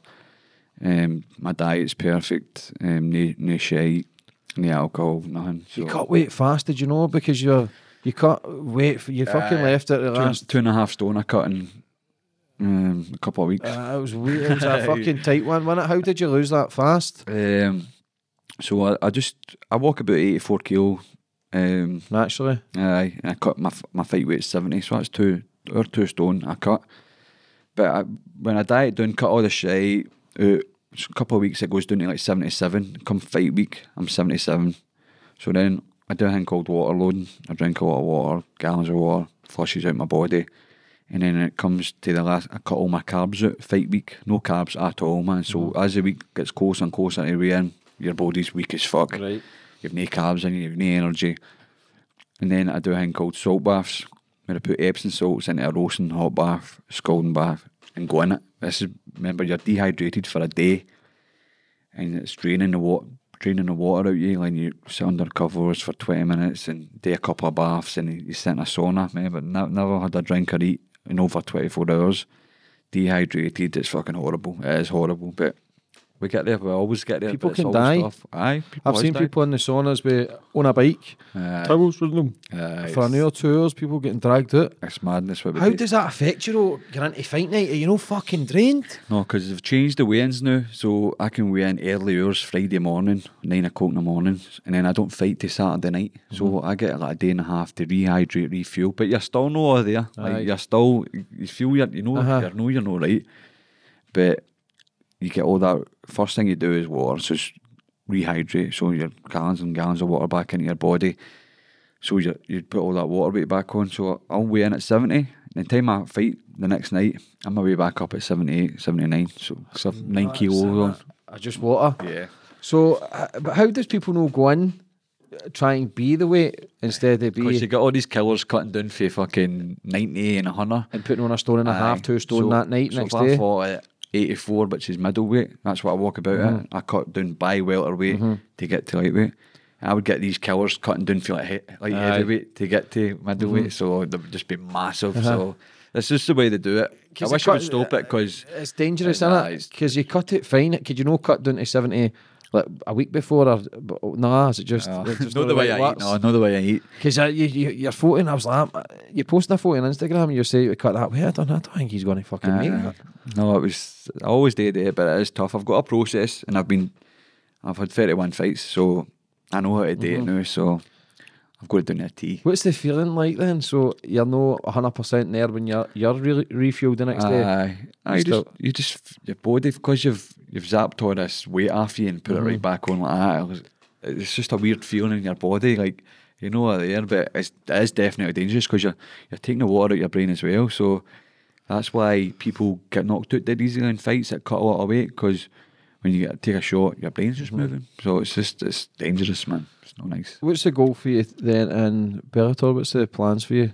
[SPEAKER 3] Um, my diet's perfect. Um, no no shite, no alcohol, nothing. So
[SPEAKER 1] You cut weight fast, did you know? Because you're you cut weight. You fucking
[SPEAKER 3] Aye.
[SPEAKER 1] left it at the
[SPEAKER 3] two,
[SPEAKER 1] last.
[SPEAKER 3] two and a half stone I cut in um, a couple of weeks.
[SPEAKER 1] Uh, it was weird. It was a *laughs* fucking tight one, wasn't it? How did you lose that fast?
[SPEAKER 3] Um, so I, I just I walk about eighty four kilo. Um,
[SPEAKER 1] Naturally.
[SPEAKER 3] aye, and I cut my my fight weight seventy, so that's two or two stone I cut. But I, when I diet down, cut all the shit out. A couple of weeks it goes down to like seventy seven. Come fight week, I'm seventy seven. So then I do a thing called water loading. I drink a lot of water, gallons of water, flushes out my body. And then it comes to the last, I cut all my carbs out, fight week, no carbs at all, man. So mm-hmm. as the week gets closer and closer to the end, your body's weak as fuck.
[SPEAKER 1] Right.
[SPEAKER 3] You've no carbs in you, you've no energy. And then I do a thing called salt baths, where I put Epsom salts into a roasting hot bath, scalding bath, and go in it. This is, remember, you're dehydrated for a day, and it's draining the water. Draining the water out you, and you sit under covers for 20 minutes and do a couple of baths and you sit in a sauna. Remember, ne- never had a drink or eat in over 24 hours. Dehydrated, it's fucking horrible. It is horrible, but we get there, we always get there.
[SPEAKER 1] People can die.
[SPEAKER 3] Tough. Aye, people
[SPEAKER 1] I've seen
[SPEAKER 3] die.
[SPEAKER 1] people in the saunas with on a bike.
[SPEAKER 3] Aye.
[SPEAKER 1] Towels with them.
[SPEAKER 3] Aye,
[SPEAKER 1] For an
[SPEAKER 3] it's-
[SPEAKER 1] hour two hours, people getting dragged out.
[SPEAKER 3] It's madness. What we
[SPEAKER 1] How
[SPEAKER 3] do.
[SPEAKER 1] does that affect you? though? You're into fight night. Are you no fucking drained?
[SPEAKER 3] No, because they've changed the weigh-ins now, so I can weigh in early hours Friday morning, nine o'clock in the morning, and then I don't fight till Saturday night. So
[SPEAKER 1] Mm-hmm.
[SPEAKER 3] I get like a day and a half to rehydrate, refuel. But you're still no all there.
[SPEAKER 1] Aye.
[SPEAKER 3] Like you're still, you feel you're, you know,
[SPEAKER 1] Uh-huh.
[SPEAKER 3] you know you're not right. But you get all that. First thing you do is water, so it's rehydrate, so your gallons and gallons of water back into your body. So you you put all that water weight back on. So I'll weigh in at 70. And the time I fight the next night, I'm to be back up at 78, 79. So, so nine kilos on.
[SPEAKER 1] I just water.
[SPEAKER 3] Yeah.
[SPEAKER 1] So, uh, but how does people know go in, try and be the weight instead of be?
[SPEAKER 3] Because you got all these killers cutting down for fucking 90 and 100.
[SPEAKER 1] and putting on a stone and a half,
[SPEAKER 3] Aye.
[SPEAKER 1] two stone
[SPEAKER 3] So-
[SPEAKER 1] that night
[SPEAKER 3] so
[SPEAKER 1] next
[SPEAKER 3] if I
[SPEAKER 1] day?
[SPEAKER 3] fought at 84, which is middleweight, that's what I walk about
[SPEAKER 1] Mm-hmm.
[SPEAKER 3] at. I cut down by welterweight to get to lightweight. I would get these killers cutting down for like, he- like
[SPEAKER 1] Aye. Mm-hmm.
[SPEAKER 3] heavyweight to get to middleweight, so they would just be massive. So that's just the way they do it. I
[SPEAKER 1] Uh-huh. 'Cause
[SPEAKER 3] wish
[SPEAKER 1] it
[SPEAKER 3] I would stop it because
[SPEAKER 1] It's dangerous,
[SPEAKER 3] Nah,
[SPEAKER 1] isn't it?
[SPEAKER 3] it's-
[SPEAKER 1] Because you cut it fine. Could you know cut down to seventy like a week before or nah? Is it just,
[SPEAKER 3] no,
[SPEAKER 1] just *laughs*
[SPEAKER 3] not the way I eat. No, not the way I eat.
[SPEAKER 1] Because uh, you, you, you're photoing, I was like, uh, you're posting a photo on Instagram and you say you cut that way. I don't, I don't think he's going to fucking make
[SPEAKER 3] Uh,
[SPEAKER 1] it.
[SPEAKER 3] no, it was I always did it, but it is tough. I've got a process, and I've been I've had thirty one fights, so I know how to do
[SPEAKER 1] Mm-hmm.
[SPEAKER 3] it now. So I've got it down to a T.
[SPEAKER 1] What's the feeling like then? So you're no 100% there when you're you're really refueled the next day.
[SPEAKER 3] Aye,
[SPEAKER 1] You
[SPEAKER 3] you just you just your body because you've you've zapped all this weight off you and put
[SPEAKER 1] Mm-hmm.
[SPEAKER 3] it right back on like that. It was- It's just a weird feeling in your body, like you know there, but it's it is definitely dangerous because you're you're taking the water out of your brain as well. So that's why people get knocked out dead easily in fights that cut a lot of weight because when you get, take a shot, your brain's just
[SPEAKER 1] Mm-hmm.
[SPEAKER 3] moving. So it's just it's dangerous, man. It's not nice.
[SPEAKER 1] What's the goal for you then in Bellator? What's the plans for you?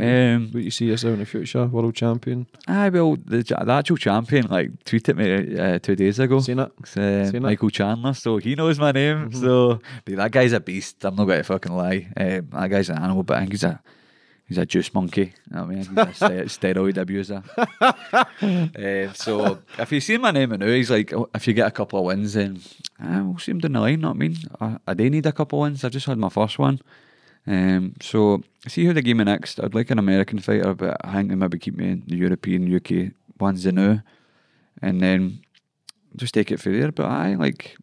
[SPEAKER 3] Um,
[SPEAKER 1] What you see yourself in the future? World champion?
[SPEAKER 3] I will. the, the actual champion like tweeted me uh, two days ago.
[SPEAKER 1] Seen it?
[SPEAKER 3] Uh,
[SPEAKER 1] Seen it?
[SPEAKER 3] Michael Chandler, so he knows my name. So but that guy's a beast. I'm not going to fucking lie. Um, that guy's an animal, but I think he's a he's a juice monkey. You know what I mean, he's a *laughs* steroid abuser. um, so if you see my name now, he's like, oh, if you get a couple of wins, then uh, we'll see him down the line. Know what I mean, I, I do need a couple of wins. I've just had my first one. Um, so see how the game next. I'd like an American fighter, but I think they maybe keep me in the European, UK one's the new, and then just take it from there. But I like,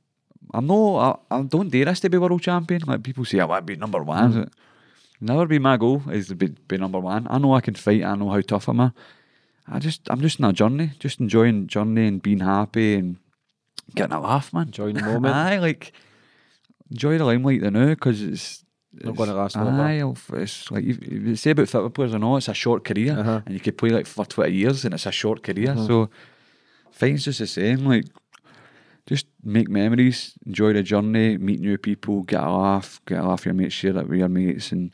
[SPEAKER 3] I'm no, I, I don't dare us to be world champion. Like people say, I want to be number one.
[SPEAKER 1] Mm.
[SPEAKER 3] Never be my goal is to be, be number one. I know I can fight. I know how tough I'm. A. I just, I'm just in a journey, just enjoying journey and being happy and getting a laugh, man.
[SPEAKER 1] Enjoying the moment. *laughs*
[SPEAKER 3] Aye, like enjoy the limelight the now because it's
[SPEAKER 1] Not
[SPEAKER 3] it's-
[SPEAKER 1] gonna last forever.
[SPEAKER 3] Aye, it's like you, you say about football players. I know it's a short career,
[SPEAKER 1] Uh-huh.
[SPEAKER 3] and you could play like for twenty years, and it's a short career.
[SPEAKER 1] Mhm.
[SPEAKER 3] So fighting's just the same. Like just make memories, enjoy the journey, meet new people, get a laugh, get a laugh. Your mates share that with your mates, and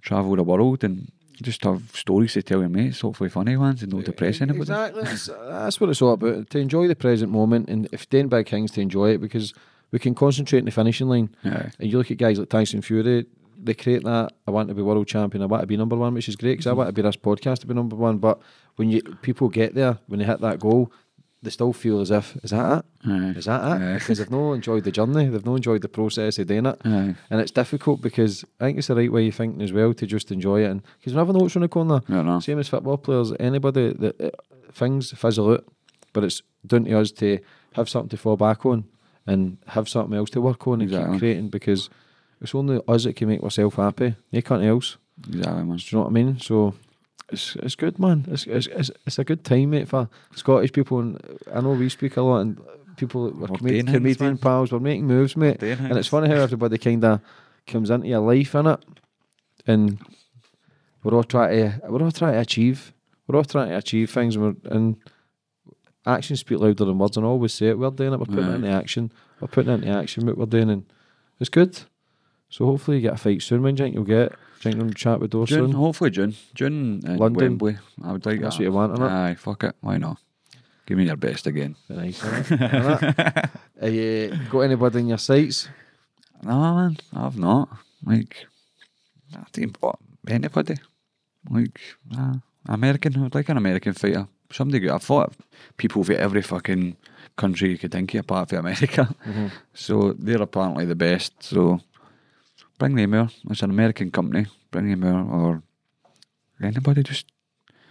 [SPEAKER 3] travel the world and. Just have stories to tell your mates, hopefully funny ones, and no depress anybody.
[SPEAKER 1] Exactly. That's, that's what it's all about. To enjoy the present moment, and if doing big things, to enjoy it because we can concentrate in the finishing line.
[SPEAKER 3] Aye.
[SPEAKER 1] And you look at guys like Tyson Fury, they create that. I want to be world champion. I want to be number one, which is great because I want to be this podcast to be number one. But when you people get there, when they hit that goal, they still feel as if is that it?
[SPEAKER 3] Aye.
[SPEAKER 1] Is that it?
[SPEAKER 3] Aye.
[SPEAKER 1] Because they've not enjoyed the journey. They've not enjoyed the process of doing it.
[SPEAKER 3] Aye.
[SPEAKER 1] And it's difficult because I think it's the right way of thinking as well to just enjoy it. And because know what's around the corner.
[SPEAKER 3] Yeah, no.
[SPEAKER 1] Same as football players, anybody that uh, things fizzle out, but it's down to us to have something to fall back on and have something else to work on and
[SPEAKER 3] Exactly.
[SPEAKER 1] keep creating because it's only us that can make ourselves happy. They can't else.
[SPEAKER 3] Exactly, man.
[SPEAKER 1] Do you know what I mean? So it's it's good, man. It's it's it's, it's a good time, mate, for Scottish people. And I know we speak a lot, and people, we're
[SPEAKER 3] We're
[SPEAKER 1] comed-
[SPEAKER 3] doing things,
[SPEAKER 1] comedian
[SPEAKER 3] man.
[SPEAKER 1] pals, we're making moves, mate. And it's funny how everybody kind of comes into your life in it, and we're all trying to we're all trying to achieve. We're all trying to achieve things, and, we're, and actions speak louder than words. And I always say it. We're doing it. We're putting it
[SPEAKER 3] Aye.
[SPEAKER 1] into action. We're putting it into action what we're doing, and it's good. So hopefully you get a fight soon. When do you think you'll get? Do you think you'll chat with Dawson?
[SPEAKER 3] June, hopefully June. June in
[SPEAKER 1] London.
[SPEAKER 3] Wembley. I would like
[SPEAKER 1] That's
[SPEAKER 3] that.
[SPEAKER 1] what you want, innit?
[SPEAKER 3] Aye, fuck it. Why not? Give me your best again.
[SPEAKER 1] Nice, innit? Innit? Are *laughs* you got anybody in your sights?
[SPEAKER 3] No, man, I've not. Like, I what anybody. Like, uh, American. I would like an American fighter. Somebody good. I thought people from every fucking country you could think of apart from America. *laughs* So they're apparently the best. So bring them here. It's an American company. Bring them here, or anybody just.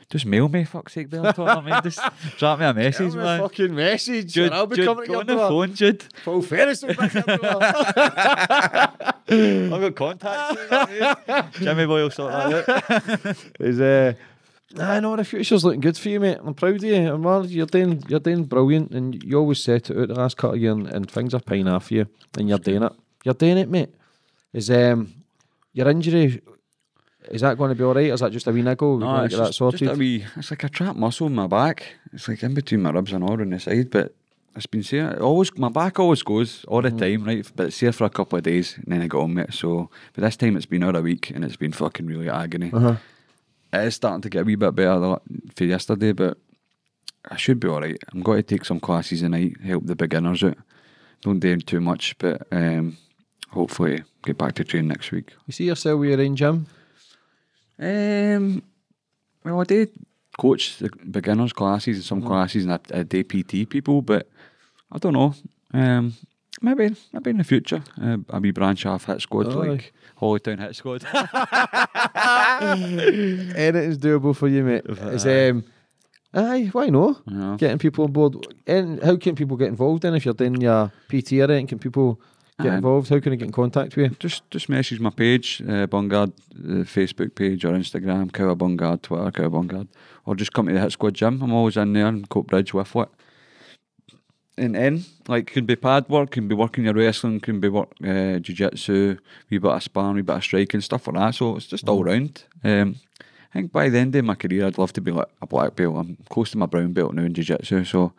[SPEAKER 3] Just mail me, fuck's sake. I mean, just *laughs* drop me a message, man.
[SPEAKER 1] fucking message.
[SPEAKER 3] Jude,
[SPEAKER 1] I'll be
[SPEAKER 3] Jude,
[SPEAKER 1] coming to
[SPEAKER 3] go
[SPEAKER 1] your
[SPEAKER 3] on the
[SPEAKER 1] door.
[SPEAKER 3] phone, Jude.
[SPEAKER 1] Paul Ferris will bring your. *laughs*
[SPEAKER 3] I've got contacts. you know what I mean? Jimmy Boy will sort that out.
[SPEAKER 1] Is uh, I know the future's looking good for you, mate. I'm proud of you. And well, you're doing you're doing brilliant, and you always set it out the last couple of years, and, and things are paying off for you, and you're doing it. You're doing it, mate. Is um your injury? Is that going to be all right? Or is that just a wee niggle?
[SPEAKER 3] No, it's just,
[SPEAKER 1] sorted.
[SPEAKER 3] just a wee, it's like a trapped muscle in my back. It's like in between my ribs and all on the side, but it's been it always my back always goes all the
[SPEAKER 1] Mm-hmm.
[SPEAKER 3] time, right? But it's here for a couple of days and then I got on it. So but this time it's been out a week and it's been fucking really agony.
[SPEAKER 1] uh-huh.
[SPEAKER 3] It is starting to get a wee bit better than for yesterday, but I should be alright. I'm going to take some classes tonight, help the beginners out. Don't do too much, but um, hopefully get back to training next week.
[SPEAKER 1] You see yourself with your own gym?
[SPEAKER 3] Um, well, I did coach the beginners classes and some classes, and I, I did PT people, but I don't know. Um, maybe maybe in the future, uh, I'll be branch off hit squad
[SPEAKER 1] Aye.
[SPEAKER 3] like Holytown hit squad. *laughs*
[SPEAKER 1] Anything's doable for you, mate. Is um, aye, why not?
[SPEAKER 3] Yeah.
[SPEAKER 1] Getting people on board. And how can people get involved then if you're doing your PT or anything? Can people get
[SPEAKER 3] Aye.
[SPEAKER 1] involved? How can I get in contact with you?
[SPEAKER 3] Just just message my page, uh, Bungard, the Facebook page or Instagram, Cowa Bungard, Twitter, Cowa Bungard, or just come to the Hit Squad gym. I'm always in there in Coatbridge with it. And then, like, can be pad work, can be working your wrestling, can be work uh, jiu-jitsu, wee bit of sparring, wee bit of striking, stuff like that. So it's just all round. Um, I think by the end of my career, I'd love to be like a black belt. I'm close to my brown belt now in jiu-jitsu, so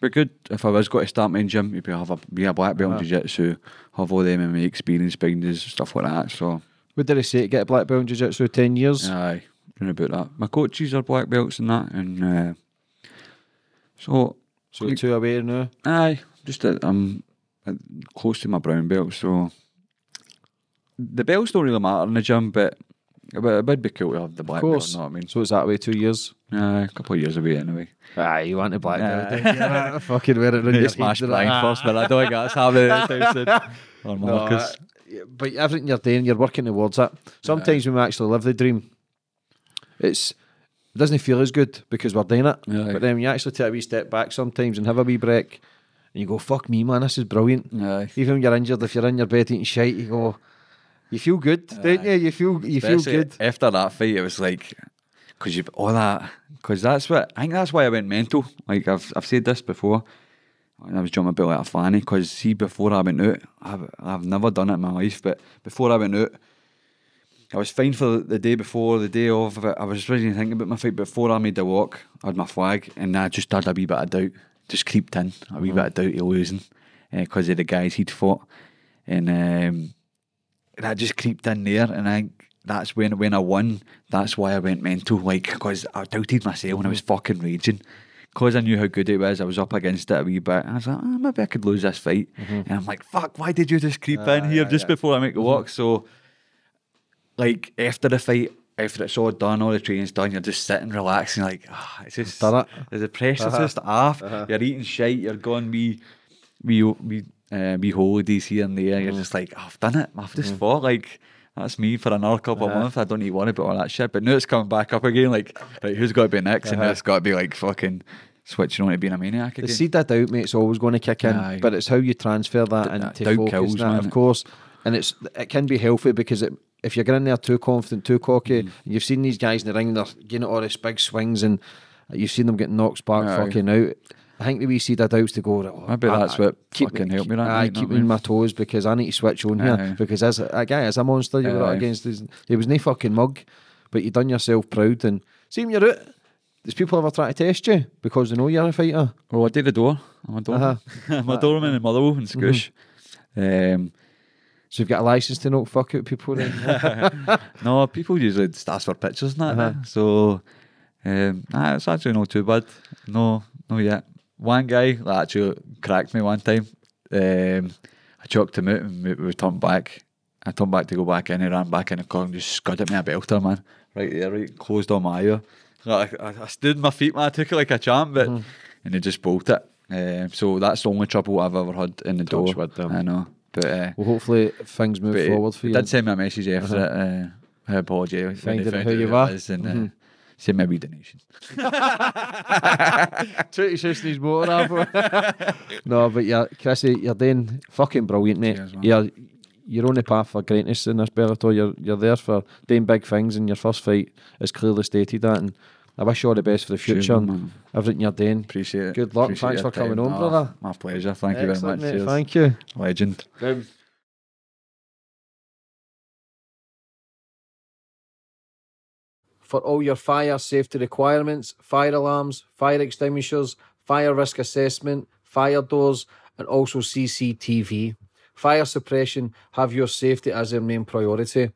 [SPEAKER 3] be good if I was going to start my gym. Maybe have a be a black belt in jiu-jitsu, have all the MMA experience behind us, stuff like that. So
[SPEAKER 1] What did I say? Get a black belt in jiu-jitsu 10 years?
[SPEAKER 3] aye, about that. My coaches are black belts and that, and uh, so
[SPEAKER 1] So two away now.
[SPEAKER 3] Aye, just that I'm uh, close to my brown belt, so the belts don't really matter in the gym, but it would, it would be cool to have the black belt.
[SPEAKER 1] course.
[SPEAKER 3] You know what I mean?
[SPEAKER 1] So it's that way two years.
[SPEAKER 3] Aye, a couple of years away anyway.
[SPEAKER 1] Aye, you want a black
[SPEAKER 3] belt,
[SPEAKER 1] belt.
[SPEAKER 3] don't? *laughs*
[SPEAKER 1] Fucking wear it on
[SPEAKER 3] Yeah,
[SPEAKER 1] your
[SPEAKER 3] smash
[SPEAKER 1] head,
[SPEAKER 3] blind
[SPEAKER 1] ah.
[SPEAKER 3] first, but I don't think that's how it *laughs* or
[SPEAKER 1] No,
[SPEAKER 3] Marcus.
[SPEAKER 1] uh, but everything you're doing, you're working towards it. Sometimes when we actually live the dream, it's it doesn't feel as good because we're doing it.
[SPEAKER 3] Aye.
[SPEAKER 1] But then when you actually take a wee step back sometimes and have a wee break, and you go, "Fuck me, man, this is brilliant."
[SPEAKER 3] Aye.
[SPEAKER 1] Even when you're injured, if you're in your bed eating shite, you go, you feel good, don't you? You feel you feel good.
[SPEAKER 3] After that fight, it was like, because you've all that, because that's what, I think that's why I went mental. Like, I've, I've said this before. And I was jumping about like a fanny, because see, before I went out, I've, I've never done it in my life, but before I went out, I was fine for the day before, the day of. I was really thinking about my fight. Before I made the walk, I had my flag, and I just had a wee bit of doubt. Just creeped in, a wee bit of doubt of losing eh, because of the guys he'd fought. And um, that just creeped in there. And I think that's when when I won, that's why I went mental. Like, because I doubted myself when I was mm-hmm. fucking raging. Because I knew how good it was, I was up against it a wee bit. I was like, oh, maybe I could lose this fight. Mm-hmm. And I'm like, fuck, why did you just creep uh, in here just before I make the walk? Mm-hmm. So like after the fight, after it's all done, all the training's done, you're just sitting relaxing, like ah, it's just
[SPEAKER 1] Done it.
[SPEAKER 3] the pressure's uh-huh. just off. Uh-huh. You're eating shit. you're going wee wee wee uh, wee holidays here and there. You're mm. just like, oh, I've done it. I've just mm. fought like that's me for another couple of uh-huh. months. I don't even worry about all that shit. But now it's coming back up again. Like, like who's got to be next? And now it's got to be like fucking switching on to being a maniac
[SPEAKER 1] The
[SPEAKER 3] again.
[SPEAKER 1] seed of doubt, mate, it's always going to kick in, but it's how you transfer that
[SPEAKER 3] D-
[SPEAKER 1] into uh,
[SPEAKER 3] doubt
[SPEAKER 1] focus,
[SPEAKER 3] kills,
[SPEAKER 1] that,
[SPEAKER 3] man.
[SPEAKER 1] of course. And it's it can be healthy because it, if you're getting there too confident, too cocky,
[SPEAKER 3] Mm.
[SPEAKER 1] you've seen these guys in the ring, they're getting all these big swings, and you've seen them getting knocked back,
[SPEAKER 3] Aye.
[SPEAKER 1] fucking out. I think the wee seed of doubts to go. Oh,
[SPEAKER 3] Maybe
[SPEAKER 1] I-
[SPEAKER 3] that's
[SPEAKER 1] I-
[SPEAKER 3] what fucking helped me that night,
[SPEAKER 1] keep me
[SPEAKER 3] me.
[SPEAKER 1] on my toes because I need to switch on here
[SPEAKER 3] Aye.
[SPEAKER 1] because as a, guy is a monster you were against. His, he was no fucking mug, but you've done yourself proud and see when you're out. Does people ever try to test you because they know you're a fighter?
[SPEAKER 3] Well, I did the door. I'm a doorman. *laughs* I'm a doorman in Motherwell and Scoosh. Um,
[SPEAKER 1] So you've got a license to knock fuck out people then? *laughs*
[SPEAKER 3] no, people usually just ask for pictures and that.
[SPEAKER 1] Uh-huh.
[SPEAKER 3] So, um, nah, it's actually not too bad. No, no yet. One guy that actually cracked me one time. Um, I chucked him out and we, we turned back. I turned back to go back in. He ran back in the car and just scudded me a belter, man. Right there, right, closed on my ear. Like, I, I stood on my feet, man. I took it like a champ, but
[SPEAKER 1] Mm-hmm.
[SPEAKER 3] and he just bolted it. Um, so that's the only trouble I've ever had in the
[SPEAKER 1] Touch
[SPEAKER 3] door. I know, but uh,
[SPEAKER 1] well, hopefully things move
[SPEAKER 3] but
[SPEAKER 1] forward for you.
[SPEAKER 3] did send me a message after it. Uh, I apologise.
[SPEAKER 1] Finding
[SPEAKER 3] they
[SPEAKER 1] out who you
[SPEAKER 3] was and uh,
[SPEAKER 1] Mhm.
[SPEAKER 3] send me a wee donation.
[SPEAKER 1] Twenty motor half. no, but yeah, Chrissy, you're doing fucking brilliant, mate.
[SPEAKER 3] Cheers,
[SPEAKER 1] you're you're on the path for greatness in this Bellator. You're you're there for doing big things, and your first fight is clearly stated that. And I wish you all the best for the future
[SPEAKER 3] man.
[SPEAKER 1] and everything you're doing.
[SPEAKER 3] Appreciate it.
[SPEAKER 1] Good luck.
[SPEAKER 3] Appreciate
[SPEAKER 1] Thanks for coming
[SPEAKER 3] time.
[SPEAKER 1] on,
[SPEAKER 3] Oh, ah,
[SPEAKER 1] brother.
[SPEAKER 3] My pleasure. Thank
[SPEAKER 1] Excellent,
[SPEAKER 3] you very much. Cheers.
[SPEAKER 1] Thank you.
[SPEAKER 3] Legend.
[SPEAKER 1] For all your fire safety requirements, fire alarms, fire extinguishers, fire risk assessment, fire doors, and also CCTV. Fire suppression have your safety as their main priority.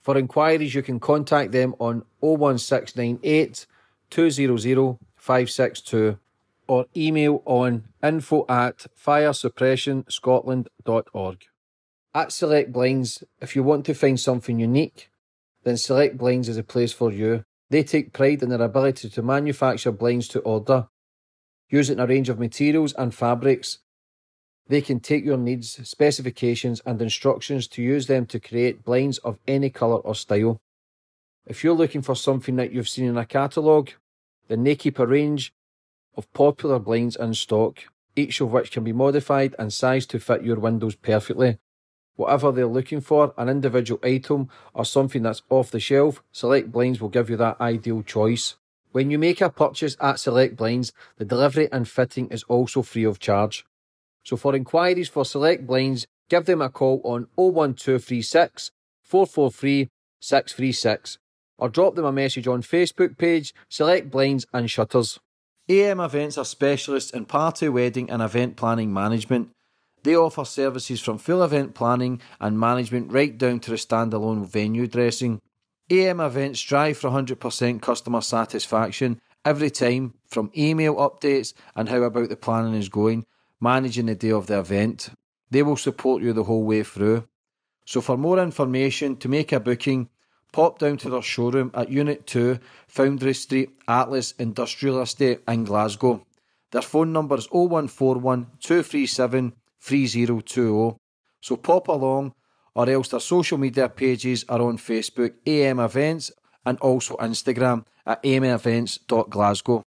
[SPEAKER 1] For inquiries, you can contact them on 01698 200 562 or email on info at firesuppressionscotland.org. At Select Blinds, if you want to find something unique, then Select Blinds is a place for you. They take pride in their ability to manufacture blinds to order, using a range of materials and fabrics. They can take your needs, specifications, and instructions to use them to create blinds of any colour or style. If you're looking for something that you've seen in a catalogue, then they keep a range of popular blinds in stock, each of which can be modified and sized to fit your windows perfectly. Whatever they're looking for, an individual item or something that's off the shelf, Select Blinds will give you that ideal choice. When you make a purchase at Select Blinds, the delivery and fitting is also free of charge. So for inquiries for Select Blinds, give them a call on 01236 443 636 or drop them a message on Facebook page Select Blinds and Shutters. AM Events are specialists in party, wedding and event planning management. They offer services from full event planning and management right down to the standalone venue dressing. AM Events strive for 100% customer satisfaction every time, from email updates and how about the planning is going, managing the day of the event. They will support you the whole way through. So for more information, to make a booking, pop down to their showroom at Unit 2, Foundry Street, Atlas Industrial Estate in Glasgow. Their phone number is 0141 237 3020. So pop along, or else their social media pages are on Facebook, AM Events, and also Instagram at amyevents.glasgow.